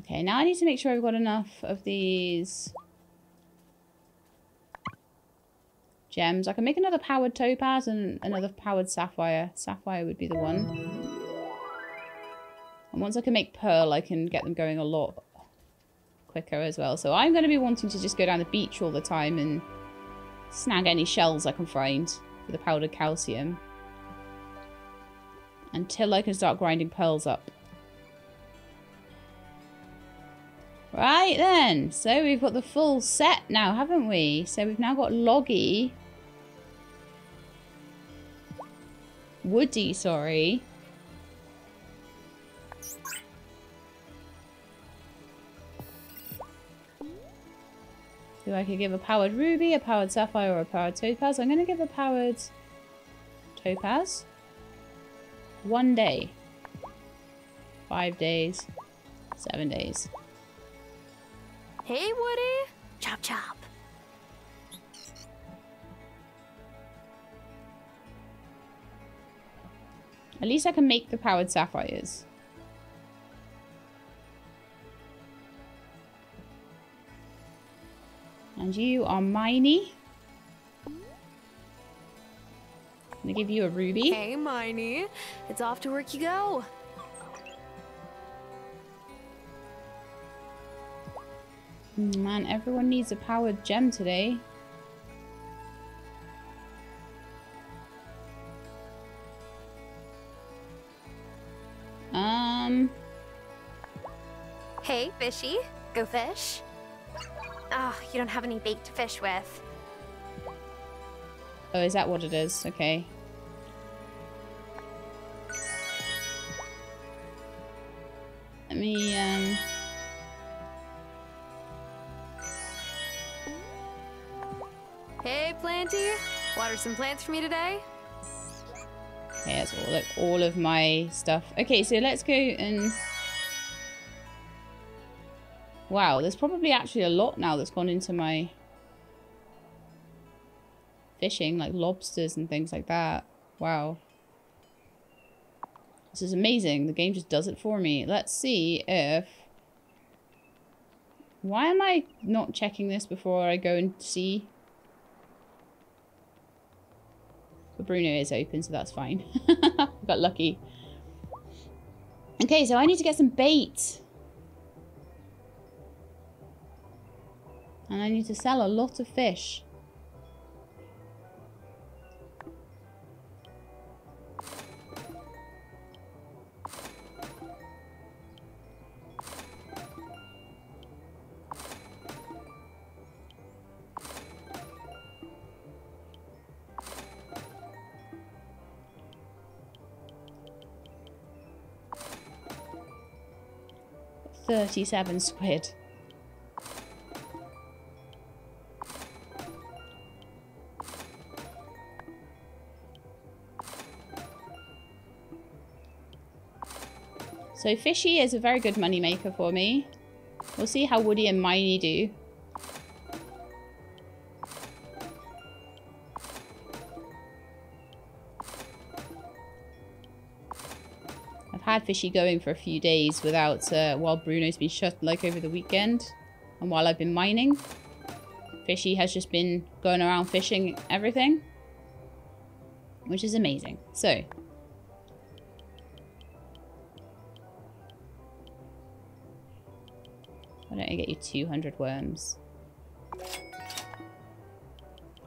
Speaker 1: Okay, now I need to make sure I've got enough of these gems. I can make another powered topaz and another powered sapphire. Sapphire would be the one. And once I can make pearl, I can get them going a lot quicker as well. So I'm going to be wanting to just go down the beach all the time and snag any shells I can find for the powdered calcium. Until I can start grinding pearls up. Right then, so we've got the full set now, haven't we? So we've now got Loggy. Woody, sorry. Do I could give a powered ruby, a powered sapphire, or a powered topaz? I'm going to give a powered topaz. One day. Five days. Seven days.
Speaker 2: Hey, Woody. Chop chop.
Speaker 1: At least I can make the powered sapphires. And you are Miney. I'm gonna give you a ruby.
Speaker 2: Hey, Miney. It's off to work you go.
Speaker 1: Mm, Man, everyone needs a powered gem today. Um,
Speaker 2: Hey, fishy. Go fish. Oh, you don't have any bait to fish with.
Speaker 1: oh, is that what it is? Okay. Let me, um,
Speaker 2: Hey, Planty. Water some plants for me today?
Speaker 1: Okay, that's all, like, all of my stuff. Okay, so let's go and... Wow, there's probably actually a lot now that's gone into my fishing, like lobsters and things like that. Wow. This is amazing. The game just does it for me. Let's see if... Why am I not checking this before I go and see? But Bruno is open, so that's fine. Got lucky. Okay, so I need to get some bait. And I need to sell a lot of fish. Thirty-seven squid. So Fishy is a very good money maker for me. We'll see how Woody and Miney do. I've had Fishy going for a few days without, uh, while Bruno's been shut like over the weekend. And while I've been mining. Fishy has just been going around fishing everything. Which is amazing. So, Don't I get you 200 worms?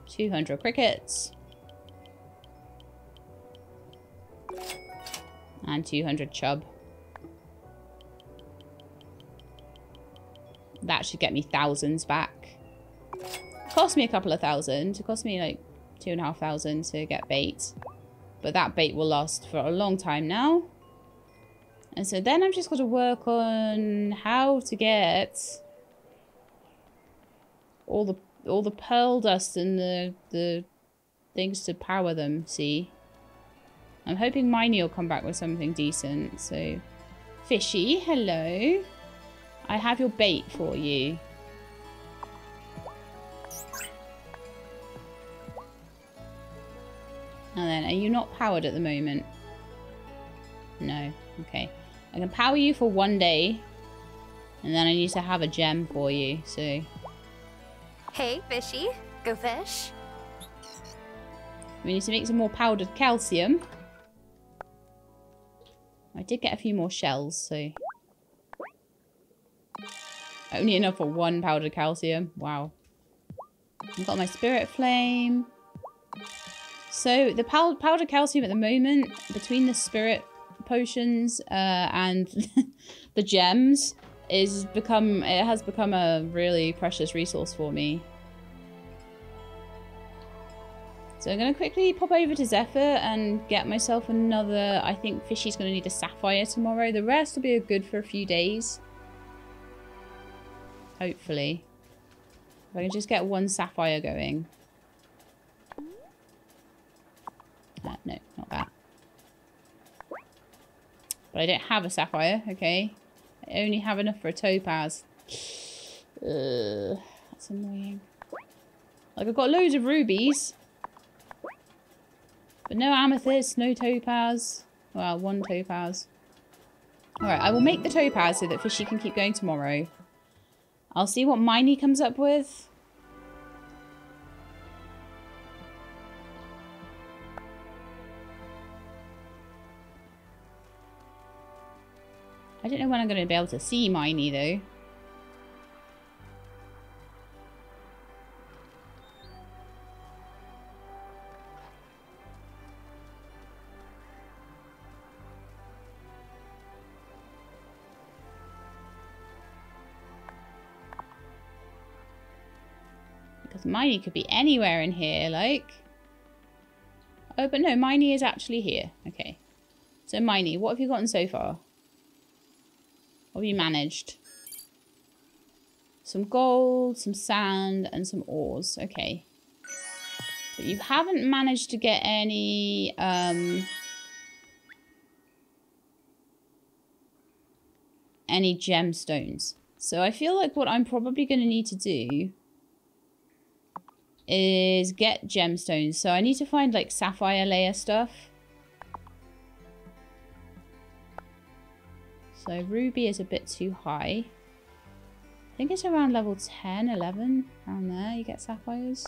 Speaker 1: 200 crickets. And 200 chub. That should get me thousands back. Cost me a couple of thousand. It cost me like two and a half thousand to get bait. But that bait will last for a long time now. And so then I'm just going to work on how to get all the all the pearl dust and the the things to power them, see? I'm hoping Miney will come back with something decent. So Fishy, hello. I have your bait for you. And then, are you not powered at the moment? No. Okay. I can power you for one day. And then I need to have a gem for you, so...
Speaker 2: Hey, fishy. Go fish.
Speaker 1: We need to make some more powdered calcium. I did get a few more shells, so... Only enough for one powdered calcium. Wow. I've got my spirit flame. So the pow powdered calcium at the moment, between the spirit potions uh, and the gems, is become it has become a really precious resource for me. So I'm going to quickly pop over to Zephyr and get myself another... I think Fishy's going to need a Sapphire tomorrow. The rest will be good for a few days. Hopefully. If I can just get one Sapphire going. Uh, no, not that. But I don't have a Sapphire, okay. I only have enough for a Topaz. Ugh, that's annoying. Like, I've got loads of rubies. But no amethyst, no topaz. Well, one topaz. Alright, I will make the topaz so that Fishy can keep going tomorrow. I'll see what Miney comes up with. I don't know when I'm going to be able to see Miney though. Because Miney could be anywhere in here, like. Oh, but no, Miney is actually here. Okay. So, Miney, what have you gotten so far? Have you managed? Some gold, some sand, and some ores. Okay. But you haven't managed to get any... Um, any gemstones. So I feel like what I'm probably going to need to do is get gemstones. So I need to find like sapphire layer stuff. So ruby is a bit too high. I think it's around level 10, 11, around there you get sapphires.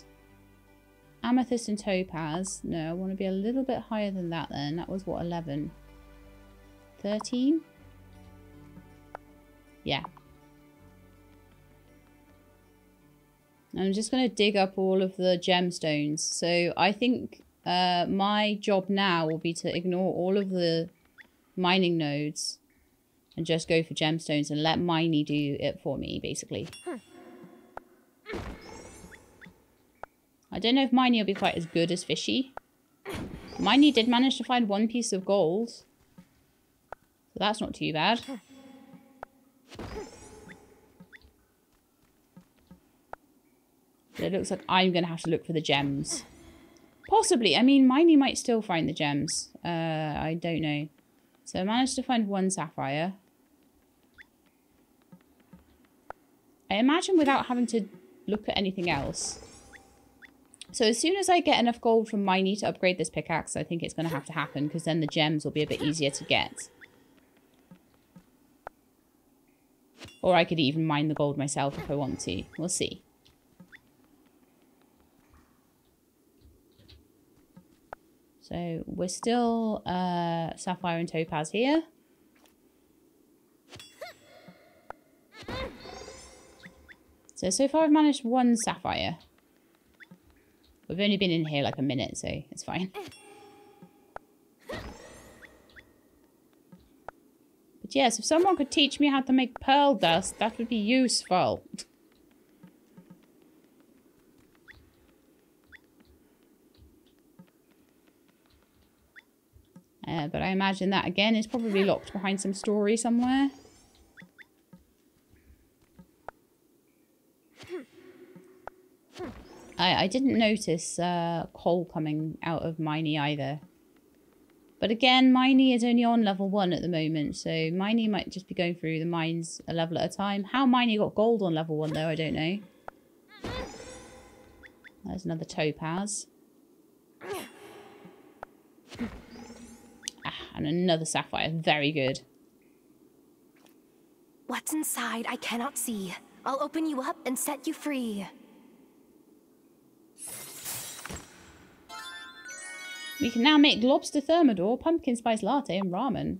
Speaker 1: Amethyst and topaz. No, I want to be a little bit higher than that then. That was what, 11? 13? Yeah, I'm just going to dig up all of the gemstones. So I think uh, my job now will be to ignore all of the mining nodes and just go for gemstones and let Miney do it for me, basically. I don't know if Miney will be quite as good as Fishy. Miney did manage to find one piece of gold. So that's not too bad. But it looks like I'm going to have to look for the gems. Possibly. I mean, Miney might still find the gems. Uh, I don't know. So I managed to find one sapphire. I imagine without having to look at anything else. So as soon as I get enough gold from Miney to upgrade this pickaxe, I think it's going to have to happen because then the gems will be a bit easier to get. Or I could even mine the gold myself if I want to. We'll see. So we're still uh, Sapphire and Topaz here. So, so far I've managed one Sapphire. We've only been in here like a minute, so it's fine. But yes, if someone could teach me how to make pearl dust, that would be useful. Uh, but I imagine that again is probably locked behind some story somewhere. I, I didn't notice uh, coal coming out of Miney either. But again, Miney is only on level 1 at the moment, so Miney might just be going through the mines a level at a time. How Miney got gold on level 1 though, I don't know. There's another topaz. and another sapphire. Very good.
Speaker 2: What's inside I cannot see. I'll open you up and set you free.
Speaker 1: We can now make lobster thermidor, pumpkin spice latte, and ramen.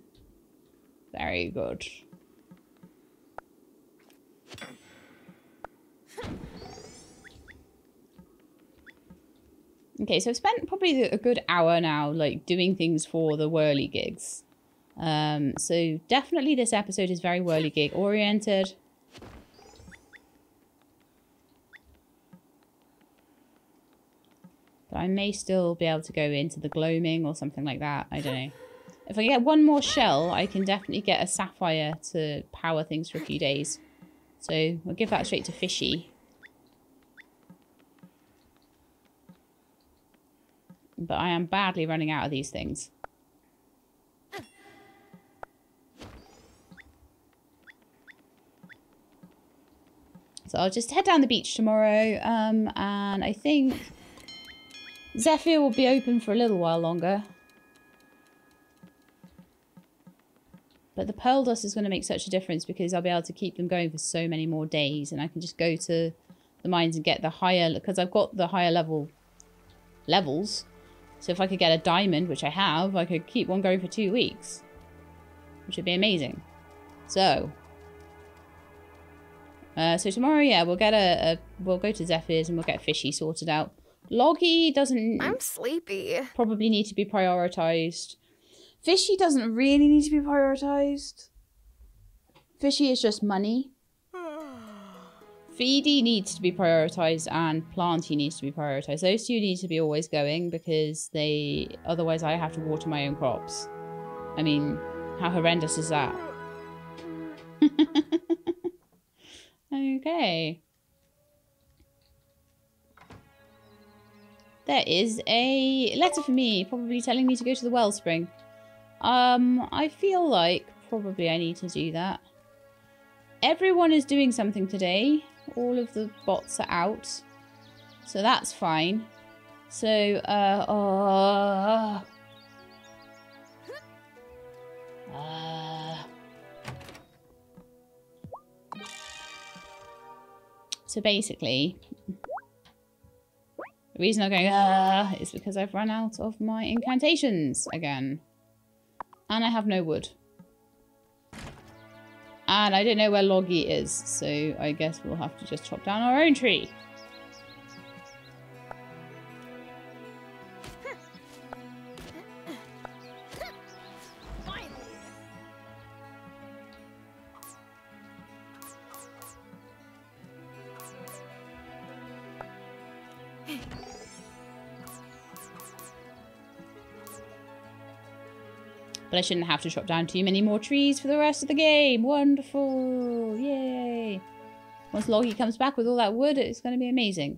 Speaker 1: Very good. Okay, so I've spent probably a good hour now, like, doing things for the whirligigs. Um, so definitely this episode is very whirligig oriented. But I may still be able to go into the gloaming or something like that. I don't know. If I get one more shell, I can definitely get a sapphire to power things for a few days. So I'll give that straight to Fishy. But I am badly running out of these things. So I'll just head down the beach tomorrow. Um, and I think Zephyr will be open for a little while longer. But the pearl dust is going to make such a difference because I'll be able to keep them going for so many more days. And I can just go to the mines and get the higher... Because I've got the higher level levels. So if I could get a diamond, which I have, I could keep one going for two weeks. Which would be amazing. So... Uh, so tomorrow, yeah, we'll get a, a... We'll go to Zephyr's and we'll get Fishy sorted out. Loggy doesn't...
Speaker 4: I'm sleepy.
Speaker 1: Probably need to be prioritised. Fishy doesn't really need to be prioritized. Fishy is just money. Feedy needs to be prioritized and Planty needs to be prioritized. Those two need to be always going because they otherwise I have to water my own crops. I mean, how horrendous is that? okay. There is a letter for me, probably telling me to go to the wellspring. Um, I feel like probably I need to do that. Everyone is doing something today. All of the bots are out. So that's fine. So, uh, uh, uh, so basically, the reason I'm going, uh, is because I've run out of my incantations again. And I have no wood. And I don't know where Loggy is, so I guess we'll have to just chop down our own tree. But I shouldn't have to chop down too many more trees for the rest of the game. Wonderful. Yay. Once Loggy comes back with all that wood, it's going to be amazing.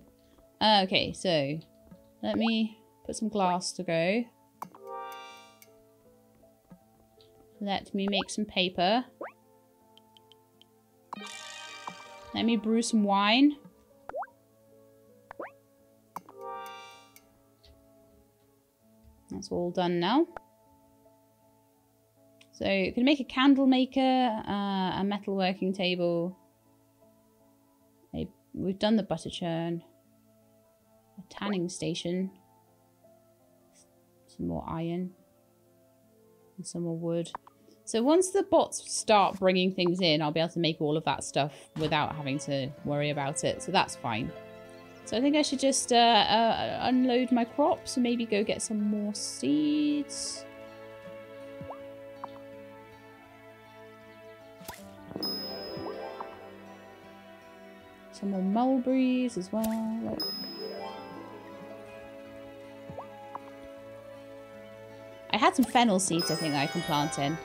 Speaker 1: Uh, okay, so let me put some glass to go. Let me make some paper. Let me brew some wine. That's all done now. So you can make a candle maker, uh, a metal working table. A, we've done the butter churn. A tanning station. Some more iron. And some more wood. So once the bots start bringing things in, I'll be able to make all of that stuff without having to worry about it. So that's fine. So I think I should just uh, uh, unload my crops and maybe go get some more seeds. Some more mulberries as well. I had some fennel seeds I think I can plant in.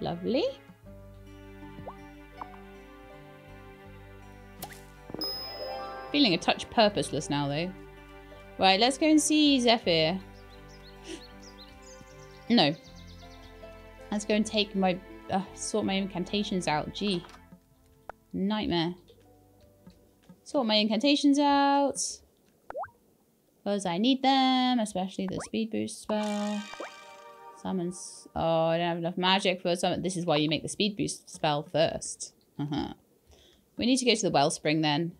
Speaker 1: Lovely. Feeling a touch purposeless now though. Right, let's go and see Zephyr. No. Let's go and take my... Uh, sort my incantations out. Gee. Nightmare. Sort my incantations out. Because I need them, especially the speed boost spell. Summons. Oh, I don't have enough magic for summon. This is why you make the speed boost spell first. Uh-huh. We need to go to the wellspring then.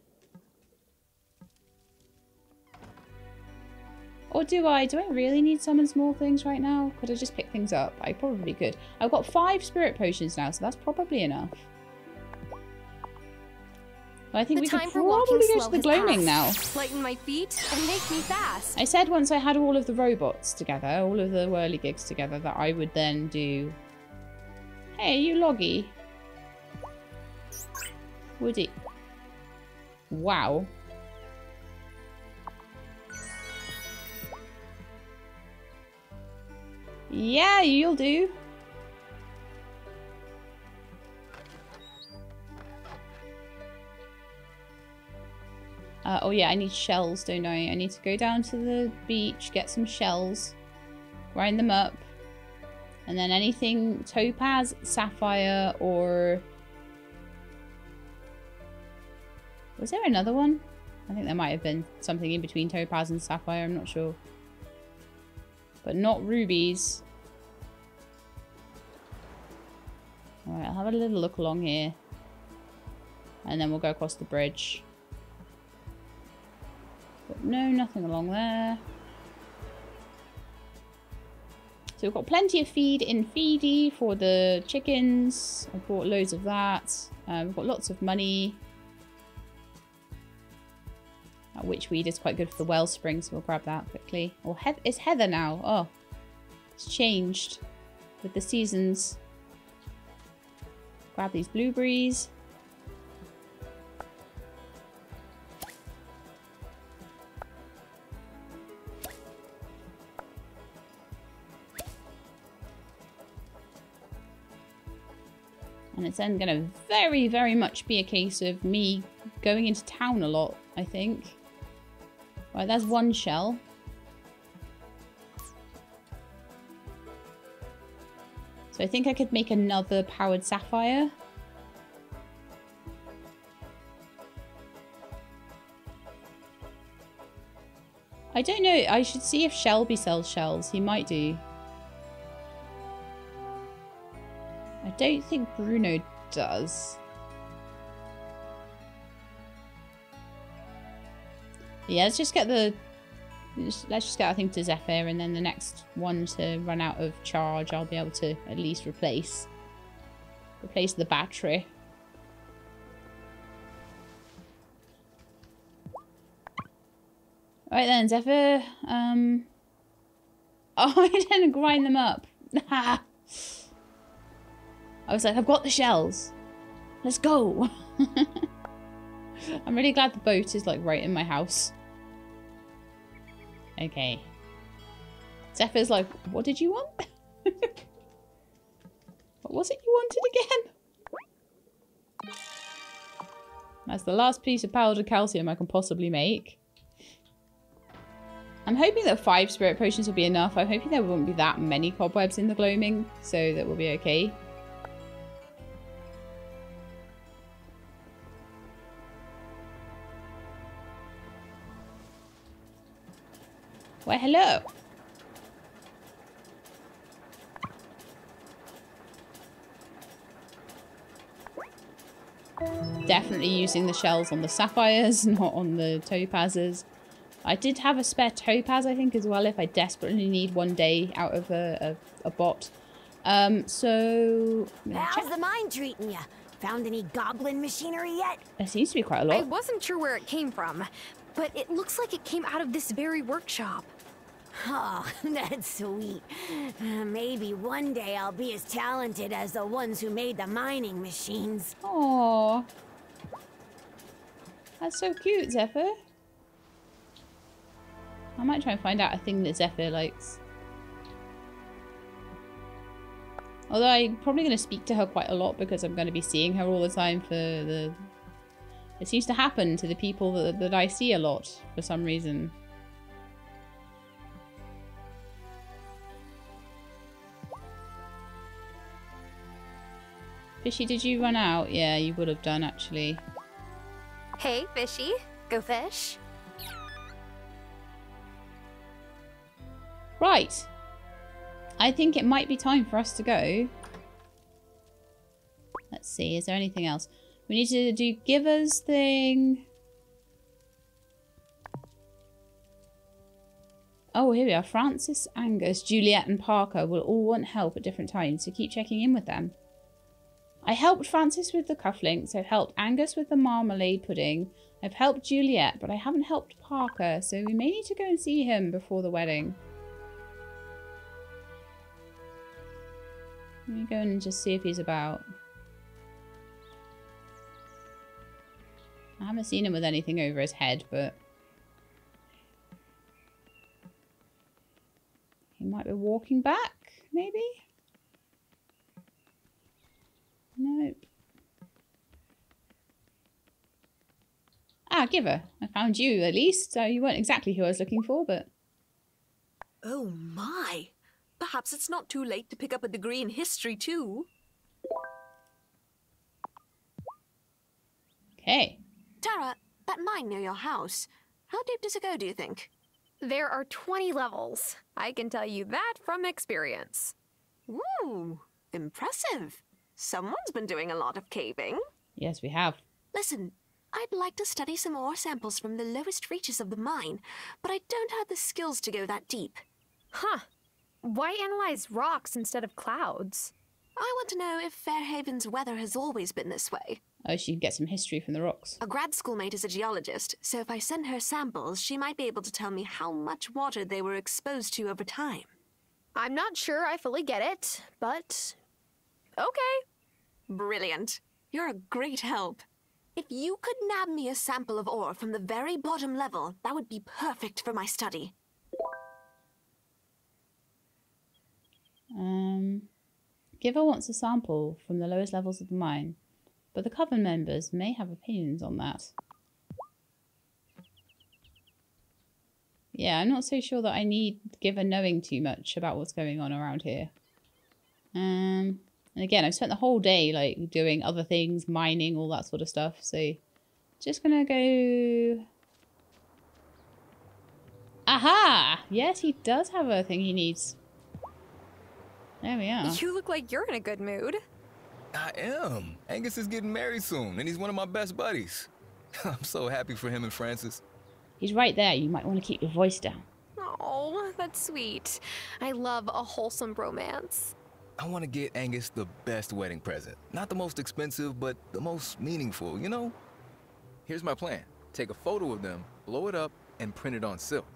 Speaker 1: Or do I? Do I really need summon small things right now? Could I just pick things up? I probably could. I've got five spirit potions now, so that's probably enough. I think
Speaker 2: The
Speaker 1: we could probably go to the gloaming now.
Speaker 2: Lighten my feet and make me fast.
Speaker 1: I said once I had all of the robots together, all of the whirligigs together, that I would then do... Hey, you Loggy. Woody. Wow. Yeah, you'll do. Uh, oh yeah, I need shells, don't I? I need to go down to the beach, get some shells, grind them up, and then anything topaz, sapphire, or... Was there another one? I think there might have been something in between topaz and sapphire, I'm not sure. But not rubies. Alright, I'll have a little look along here. And then we'll go across the bridge. But no, nothing along there. So we've got plenty of feed in Feedy for the chickens. I bought loads of that. Uh, we've got lots of money. Uh, witchweed is quite good for the wellspring, so we'll grab that quickly. Or it's heather now. Oh, it's changed with the seasons. Grab these blueberries. And it's then going to very, very much be a case of me going into town a lot, I think. Right, there's one shell. So I think I could make another powered sapphire. I don't know. I should see if Shelby sells shells. He might do. I don't think Bruno does. Yeah, let's just get the... Let's just get, I think, to Zephyr, and then the next one to run out of charge, I'll be able to at least replace. Replace the battery. Right then, Zephyr. Um... Oh, I didn't grind them up. I was like, I've got the shells. Let's go. I'm really glad the boat is like right in my house. Okay. Zephyr's like, what did you want? what was it you wanted again? That's the last piece of powdered calcium I can possibly make. I'm hoping that five spirit potions will be enough. I'm hoping there won't be that many cobwebs in the gloaming, so that we'll be okay. Why, hello. Definitely using the shells on the sapphires, not on the topazes. I did have a spare topaz, I think, as well, if I desperately need one day out of a, a, a bot. Um, so...
Speaker 5: How's the mine treating you? Found any goblin machinery yet?
Speaker 1: There seems to be quite a
Speaker 2: I
Speaker 1: lot.
Speaker 2: I wasn't sure where it came from, but it looks like it came out of this very workshop.
Speaker 5: Oh, that's sweet. Uh, maybe one day I'll be as talented as the ones who made the mining machines.
Speaker 1: Oh, That's so cute, Zephyr. I might try and find out a thing that Zephyr likes. Although I'm probably going to speak to her quite a lot because I'm going to be seeing her all the time for the... It seems to happen to the people that, that I see a lot for some reason. Fishy, did you run out? Yeah, you would have done actually.
Speaker 2: Hey, fishy. Go fish.
Speaker 1: Right. I think it might be time for us to go. Let's see, is there anything else? We need to do Giva's thing. Oh, here we are. Francis, Angus, Juliet, and Parker will all want help at different times, so keep checking in with them. I helped Francis with the cufflinks. I've helped Angus with the marmalade pudding. I've helped Juliet, but I haven't helped Parker, so we may need to go and see him before the wedding. Let me go and just see if he's about. I haven't seen him with anything over his head, but... He might be walking back, maybe? Nope. Ah, Giva. I found you, at least. So you weren't exactly who I was looking for, but...
Speaker 6: Oh my! Perhaps it's not too late to pick up a degree in history, too.
Speaker 1: Okay.
Speaker 7: Tara, that mine near your house, how deep does it go, do you think?
Speaker 8: There are 20 levels. I can tell you that from experience.
Speaker 7: Ooh, impressive. Someone's been doing a lot of caving.
Speaker 1: Yes, we have.
Speaker 7: Listen, I'd like to study some ore samples from the lowest reaches of the mine, but I don't have the skills to go that deep.
Speaker 8: Huh. Why analyze rocks instead of clouds?
Speaker 7: I want to know if Fairhaven's weather has always been this way.
Speaker 1: Oh, she can get some history from the rocks.
Speaker 7: A grad schoolmate is a geologist, so if I send her samples, she might be able to tell me how much water they were exposed to over time.
Speaker 8: I'm not sure I fully get it, but okay.
Speaker 7: Brilliant. You're a great help. If you could nab me a sample of ore from the very bottom level, that would be perfect for my study.
Speaker 1: Um, Giva wants a sample from the lowest levels of the mine, but the Coven members may have opinions on that. Yeah, I'm not so sure that I need Giva knowing too much about what's going on around here. Um, and again, I've spent the whole day like doing other things, mining, all that sort of stuff. So, just gonna go. Aha! Yes, he does have a thing he needs. There we are.
Speaker 8: You look like you're in a good mood.
Speaker 9: I am. Angus is getting married soon, and he's one of my best buddies. I'm so happy for him and Francis.
Speaker 1: He's right there. You might want to keep your voice down.
Speaker 8: Oh, that's sweet. I love a wholesome romance.
Speaker 9: I want to get Angus the best wedding present. Not the most expensive, but the most meaningful, you know? Here's my plan. Take a photo of them, blow it up, and print it on silk.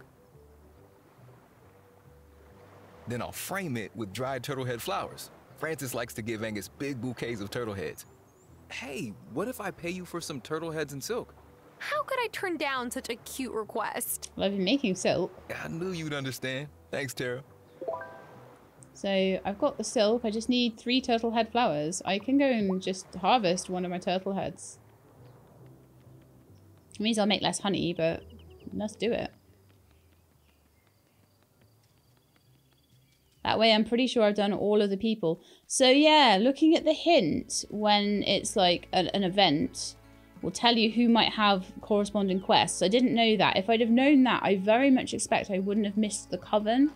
Speaker 9: Then I'll frame it with dried turtle head flowers. Francis likes to give Angus big bouquets of turtle heads. Hey, what if I pay you for some turtle heads and silk?
Speaker 8: How could I turn down such a cute request?
Speaker 1: Well, I've been making silk.
Speaker 9: I knew you'd understand. Thanks, Tara.
Speaker 1: So I've got the silk. I just need three turtle head flowers. I can go and just harvest one of my turtle heads. It means I'll make less honey, but let's do it. That way I'm pretty sure I've done all of the people. So yeah, looking at the hint when it's like an, an event will tell you who might have corresponding quests. I didn't know that. If I'd have known that, I very much expect I wouldn't have missed the coven.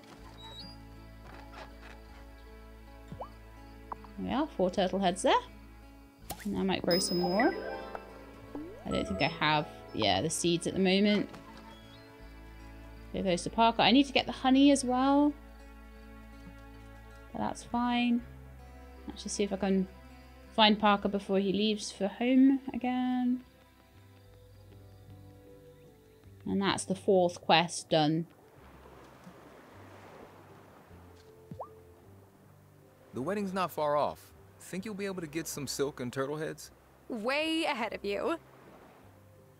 Speaker 1: Yeah, four turtle heads there. And I might grow some more. I don't think I have, yeah, the seeds at the moment. Give those to Parker. I need to get the honey as well. But that's fine. Let's just see if I can find Parker before he leaves for home again. And that's the fourth quest done.
Speaker 9: The wedding's not far off. Think you'll be able to get some silk and turtle heads?
Speaker 8: Way ahead of you.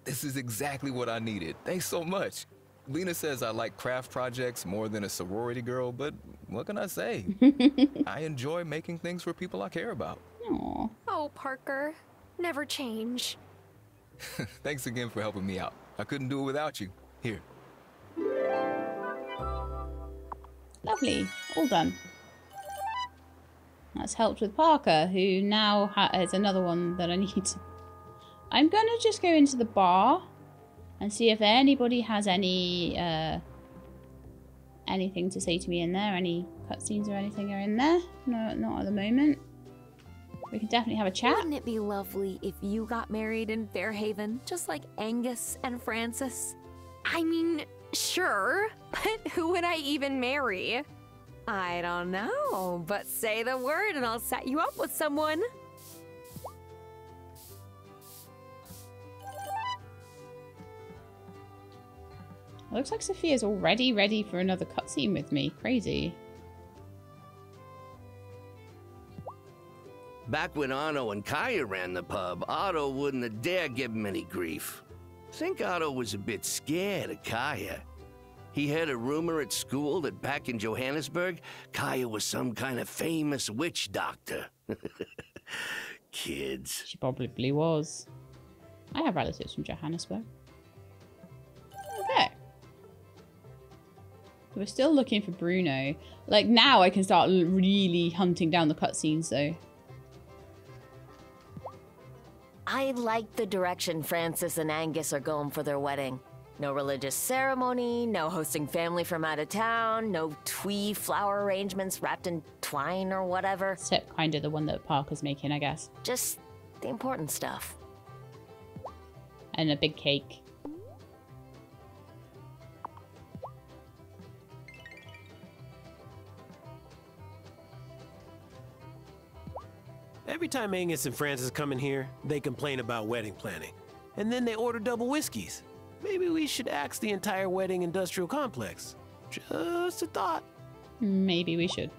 Speaker 9: This is exactly what I needed. Thanks so much. Lena says I like craft projects more than a sorority girl, but what can I say? I enjoy making things for people I care about.
Speaker 1: Aww.
Speaker 8: Oh, Parker. Never change.
Speaker 9: Thanks again for helping me out. I couldn't do it without you. Here.
Speaker 1: Lovely. All done. That's helped with Parker, who now has another one that I need. I'm going to just go into the bar and see if anybody has any uh, anything to say to me in there. Any cutscenes or anything are in there? No, not at the moment. We can definitely have a chat.
Speaker 10: Wouldn't it be lovely if you got married in Fairhaven, just like Angus and Francis?
Speaker 2: I mean, sure, but who would I even marry?
Speaker 10: I don't know, but say the word and I'll set you up with someone.
Speaker 1: Looks like Sophia's already ready for another cutscene with me. Crazy.
Speaker 11: Back when Otto and Kaya ran the pub, Otto wouldn't have dared give him any grief. Think Otto was a bit scared of Kaya. He heard a rumor at school that back in Johannesburg, Kaya was some kind of famous witch doctor. Kids.
Speaker 1: She probably was. I have relatives from Johannesburg. We're still looking for Bruno. Like, now I can start really hunting down the cutscenes, though.
Speaker 12: I like the direction Francis and Angus are going for their wedding. No religious ceremony, no hosting family from out of town, no twee flower arrangements wrapped in twine or whatever.
Speaker 1: Except kind of the one that Parker's making, I guess.
Speaker 12: Just the important stuff.
Speaker 1: And a big cake.
Speaker 13: Every time Angus and Francis come in here, they complain about wedding planning. And then they order double whiskeys. Maybe we should axe the entire wedding industrial complex. Just a thought.
Speaker 1: Maybe we should.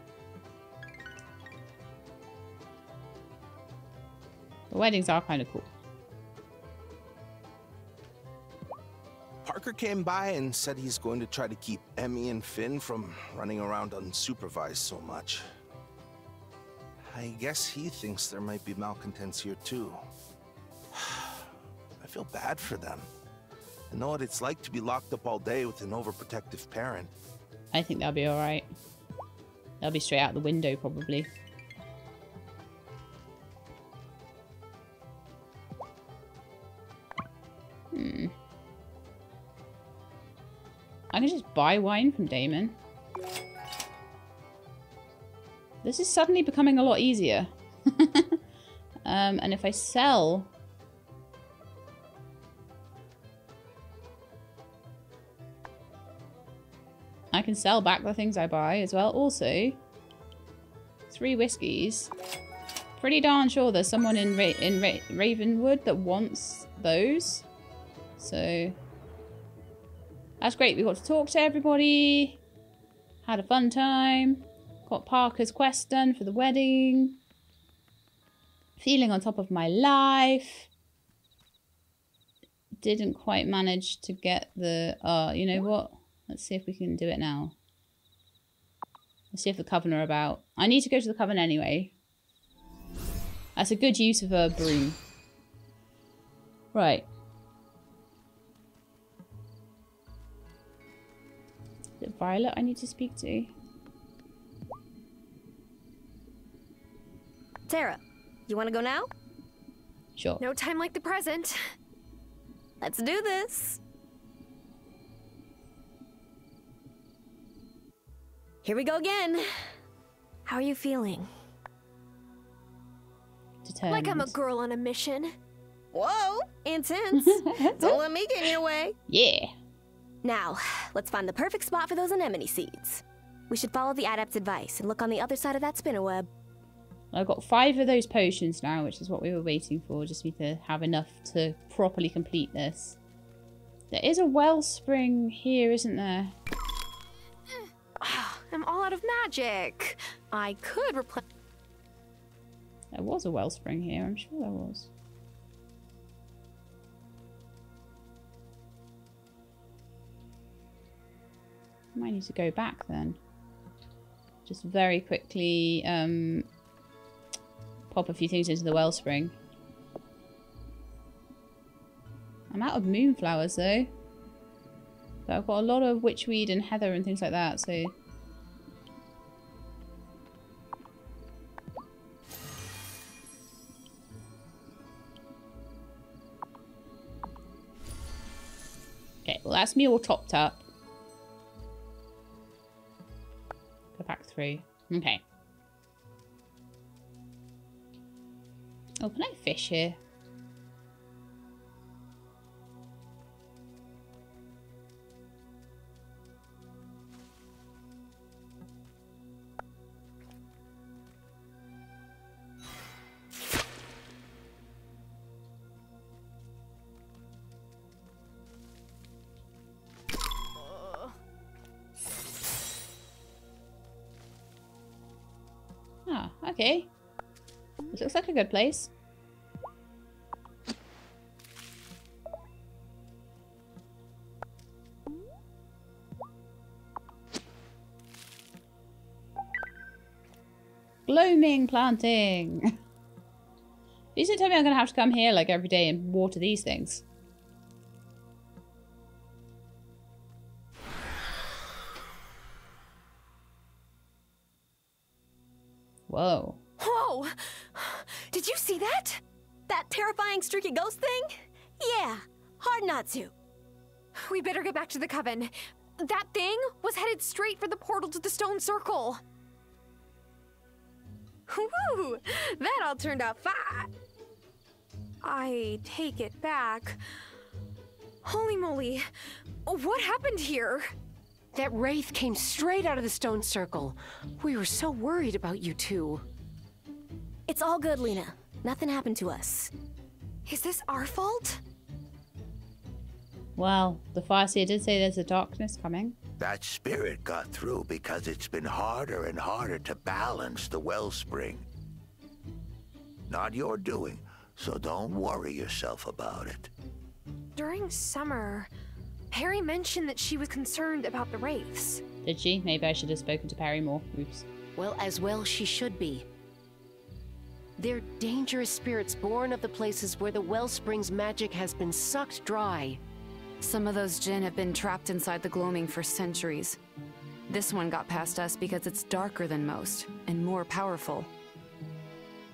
Speaker 1: The weddings are kind of cool.
Speaker 14: Parker came by and said he's going to try to keep Emmy and Finn from running around unsupervised so much. I guess he thinks there might be malcontents here too. I feel bad for them. I know what it's like to be locked up all day with an overprotective parent.
Speaker 1: I think they'll be alright. They'll be straight out the window, probably. Hmm. I can just buy wine from Damon. This is suddenly becoming a lot easier. um, and if I sell... I can sell back the things I buy as well. Also, three whiskies. Pretty darn sure there's someone in Ra in Ra Ravenwood that wants those. So, that's great. We got to talk to everybody. Had a fun time. Parker's quest done for the wedding. Feeling on top of my life. Didn't quite manage to get the... Uh, you know what? Let's see if we can do it now. Let's see if the Coven are about. I need to go to the Coven anyway. That's a good use of a broom. Right. Violet I need to speak to?
Speaker 2: Sarah, you want to go now?
Speaker 1: Sure.
Speaker 2: No time like the present.
Speaker 12: Let's do this.
Speaker 2: Here we go again. How are you feeling?
Speaker 1: Determined.
Speaker 2: Like I'm a girl on a mission. Whoa, intense. Don't let me get in your way.
Speaker 1: Yeah.
Speaker 2: Now, let's find the perfect spot for those anemone seeds. We should follow the adept's advice and look on the other side of that spinnerweb.
Speaker 1: I've got five of those potions now, which is what we were waiting for. Just need to have enough to properly complete this. There is a wellspring here, isn't there?
Speaker 2: I'm all out of magic. I could replace.
Speaker 1: There was a wellspring here, I'm sure there was. Might need to go back then. Just very quickly um, pop a few things into the wellspring. I'm out of moonflowers though. But I've got a lot of witchweed and heather and things like that, so... Okay, well that's me all topped up. Go back through. Okay. Oh, can I fish here? A good place. Gloaming planting. Please don't tell me I'm gonna have to come here like every day and water these things.
Speaker 7: We better get back to the coven. That thing was headed straight for the portal to the stone circle. Woo! That all turned out fine. I take it back. Holy moly. What happened here?
Speaker 15: That wraith came straight out of the stone circle. We were so worried about you two.
Speaker 2: It's all good, Lena. Nothing happened to us.
Speaker 7: Is this our fault?
Speaker 1: Well, the Farseer did say there's a darkness coming.
Speaker 16: That spirit got through because it's been harder and harder to balance the wellspring. Not your doing, so don't worry yourself about it.
Speaker 7: During summer, Perry mentioned that she was concerned about the wraiths.
Speaker 1: Did she? Maybe I should have spoken to Perry more. Oops.
Speaker 15: Well, as well she should be. They're dangerous spirits born of the places where the wellspring's magic has been sucked dry.
Speaker 17: Some of those Jinn have been trapped inside the gloaming for centuries. This one got past us because it's darker than most, and more powerful.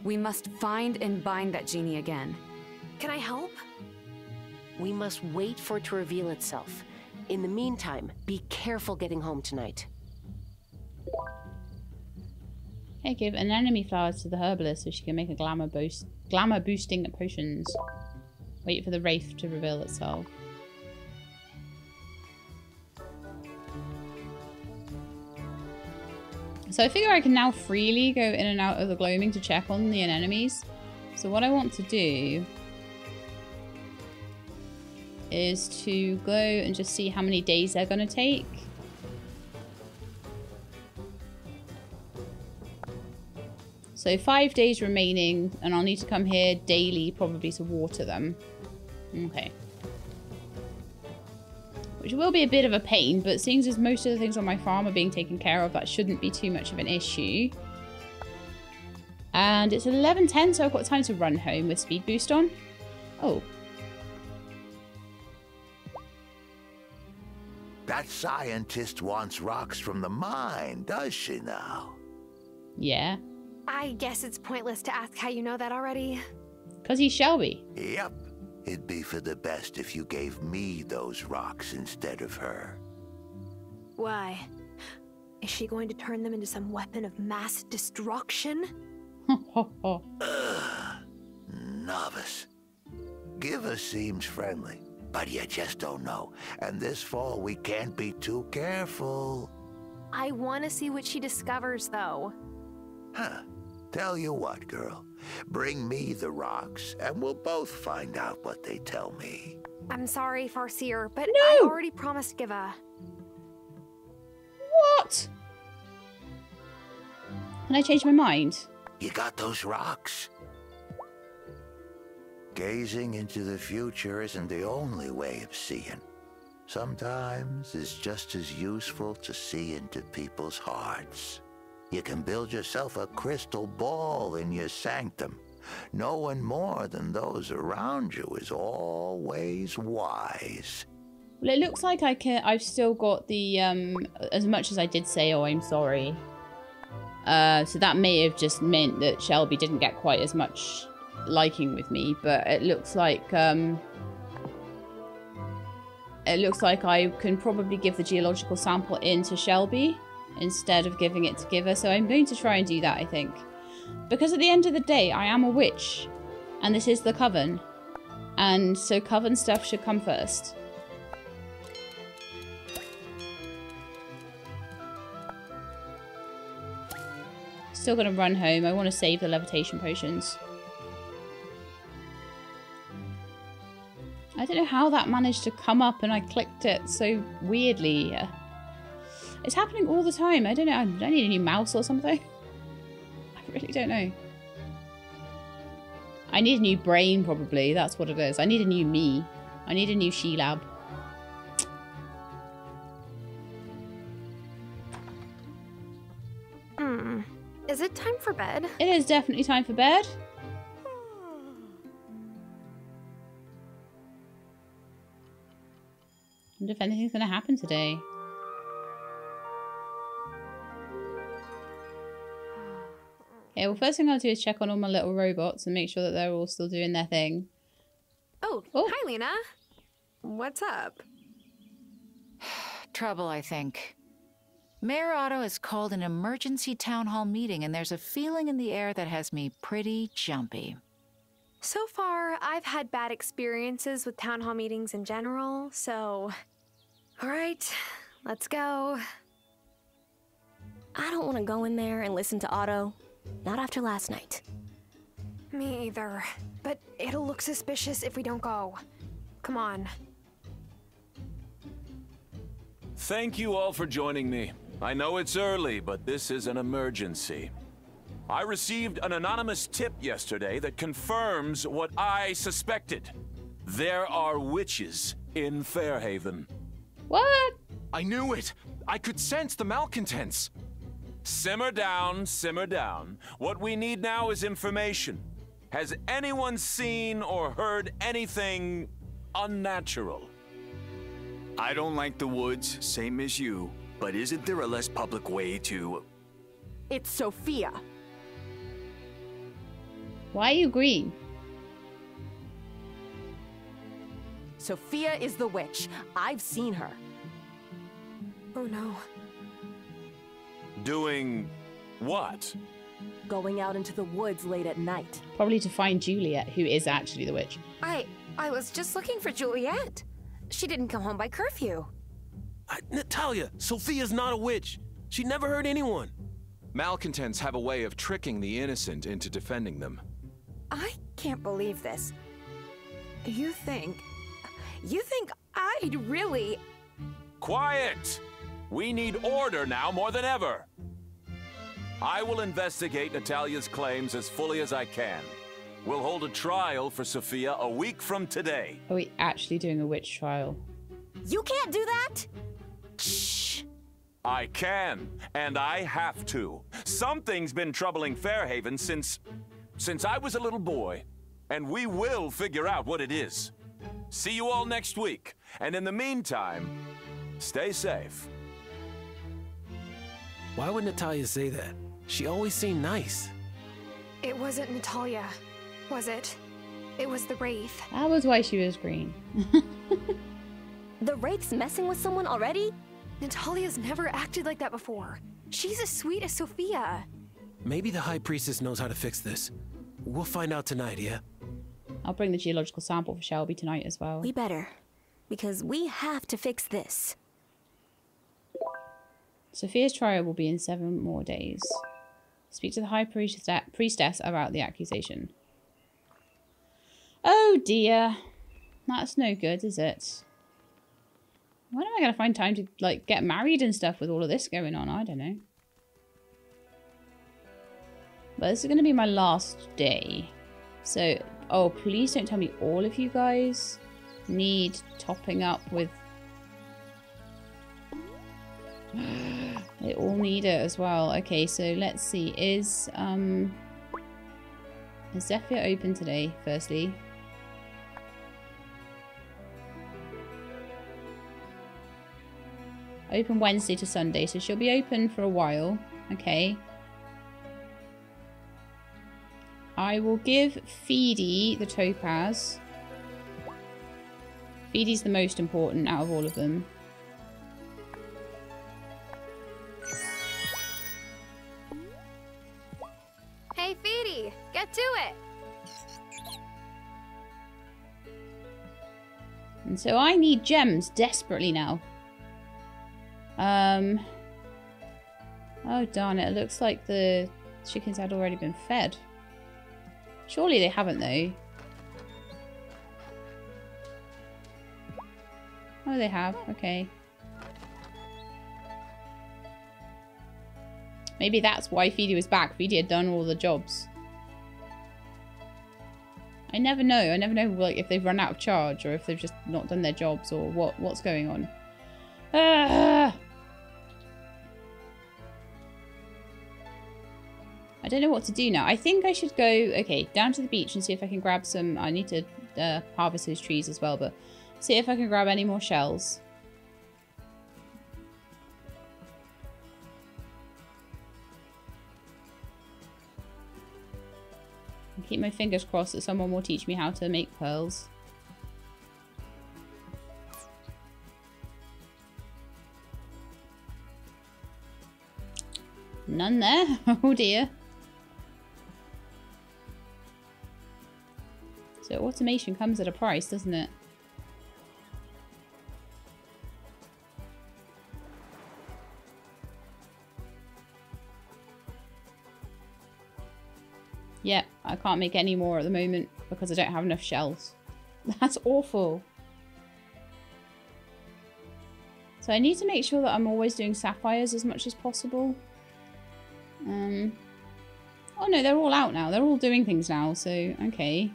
Speaker 17: We must find and bind that genie again.
Speaker 7: Can I help?
Speaker 15: We must wait for it to reveal itself. In the meantime, be careful getting home tonight.
Speaker 1: Hey, give anemone flowers to the herbalist so she can make a glamour boost, glamour boosting potions. Wait for the wraith to reveal itself. So I figure I can now freely go in and out of the gloaming to check on the anemones. So what I want to do is to go and just see how many days they're going to take. So five days remaining, and I'll need to come here daily probably to water them. Okay. Which will be a bit of a pain, but seeing as most of the things on my farm are being taken care of, that shouldn't be too much of an issue. And it's 11.10, so I've got time to run home with speed boost on. Oh.
Speaker 16: That scientist wants rocks from the mine, does she now?
Speaker 1: Yeah.
Speaker 7: I guess it's pointless to ask how you know that already.
Speaker 1: Because he's Shelby.
Speaker 16: Yep. It'd be for the best if you gave me those rocks instead of her.
Speaker 7: Why? Is she going to turn them into some weapon of mass destruction?
Speaker 16: Ugh, novice. Giva seems friendly, but you just don't know. And this fall, we can't be too careful.
Speaker 7: I want to see what she discovers, though.
Speaker 16: Huh. Tell you what, girl. Bring me the rocks, and we'll both find out what they tell me.
Speaker 7: I'm sorry, Farseer, but
Speaker 1: No!
Speaker 7: I already promised Giva.
Speaker 1: What? Can I change my mind?
Speaker 16: You got those rocks? Gazing into the future isn't the only way of seeing. Sometimes it's just as useful to see into people's hearts. You can build yourself a crystal ball in your sanctum. No one more than those around you is always wise.
Speaker 1: Well, it looks like I can. I've still got the um. As much as I did say, "Oh, I'm sorry." Uh, so that may have just meant that Shelby didn't get quite as much liking with me, but it looks like um. It looks like I can probably give the geological sample in to Shelby. Instead of giving it to Giva. So I'm going to try and do that, I think. Because at the end of the day, I am a witch. And this is the Coven. And so Coven stuff should come first. Still gonna run home. I want to save the levitation potions. I don't know how that managed to come up and I clicked it so weirdly. It's happening all the time. I don't know. I don't need a new mouse or something. I really don't know. I need a new brain, probably. That's what it is. I need a new me. I need a new Shelab.
Speaker 7: Hmm. Is it time for bed?
Speaker 1: It is definitely time for bed. I wonder if anything's going to happen today. Okay, well, first thing I'll do is check on all my little robots and make sure that they're all still doing their thing.
Speaker 7: Oh, oh. hi, Lena. What's up?
Speaker 18: Trouble, I think. Mayor Otto has called an emergency town hall meeting, and there's a feeling in the air that has me pretty jumpy.
Speaker 7: So far, I've had bad experiences with town hall meetings in general, so. Alright, let's go.
Speaker 2: I don't want to go in there and listen to Otto. Not after last night.
Speaker 7: Me either. But it'll look suspicious if we don't go. Come on.
Speaker 19: Thank you all for joining me. I know it's early, but this is an emergency. I received an anonymous tip yesterday that confirms what I suspected. There are witches in Fairhaven.
Speaker 1: What?
Speaker 19: I knew it! I could sense the malcontents! Simmer down, simmer down. What we need now is information. Has anyone seen or heard anything unnatural?
Speaker 20: I don't like the woods, same as you, but isn't there a less public way to...
Speaker 4: It's Sophia.
Speaker 1: Why are you green?
Speaker 4: Sophia is the witch. I've seen her.
Speaker 7: Oh no.
Speaker 19: Doing what?
Speaker 4: Going out into the woods late at night.
Speaker 1: Probably to find Juliet, who is actually the witch.
Speaker 7: I I was just looking for Juliet. She didn't come home by curfew.
Speaker 13: I, Natalia, Sophia's not a witch. She never hurt anyone.
Speaker 9: Malcontents have a way of tricking the innocent into defending them.
Speaker 7: I can't believe this. You think... You think I'd really...
Speaker 19: Quiet! We need order now more than ever. I will investigate Natalia's claims as fully as I can. We'll hold a trial for Sophia a week from today.
Speaker 1: Are we actually doing a witch trial?
Speaker 2: You can't do that!
Speaker 19: Shh! I can, and I have to. Something's been troubling Fairhaven since... since I was a little boy. And we will figure out what it is. See you all next week. And in the meantime, stay safe.
Speaker 13: Why would Natalia say that? She always seemed nice.
Speaker 7: It wasn't Natalia, was it? It was the Wraith.
Speaker 1: That was why she was green.
Speaker 2: the Wraith's messing with someone already?
Speaker 7: Natalia's never acted like that before. She's as sweet as Sophia.
Speaker 13: Maybe the High Priestess knows how to fix this. We'll find out tonight, yeah?
Speaker 1: I'll bring the geological sample for Shelby tonight as well.
Speaker 2: We better. Because we have to fix this.
Speaker 1: Sophia's trial will be in seven more days. Speak to the High Priestess about the accusation. Oh dear. That's no good, is it? When am I going to find time to, like, get married and stuff with all of this going on? I don't know. But this is going to be my last day. So, oh, please don't tell me all of you guys need topping up with they all need it as well. Okay, so let's see. Is um is Zephyr open today, firstly? Open Wednesday to Sunday, so she'll be open for a while. Okay. I will give Feedy the topaz. Feedy's the most important out of all of them. So I need gems desperately now. Um. Oh, darn it. It looks like the chickens had already been fed. Surely they haven't, though. Oh, they have. Okay. Maybe that's why Feedy was back. Feedy had done all the jobs. I never know. I never know like if they've run out of charge or if they've just not done their jobs or what what's going on. Ah! I don't know what to do now. I think I should go, okay, down to the beach and see if I can grab some... I need to uh, harvest those trees as well, but see if I can grab any more shells. Keep my fingers crossed that someone will teach me how to make pearls. None there? Oh dear. So automation comes at a price, doesn't it? Yeah, I can't make any more at the moment because I don't have enough shells. That's awful. So I need to make sure that I'm always doing sapphires as much as possible. Um, oh no, they're all out now. They're all doing things now, so okay.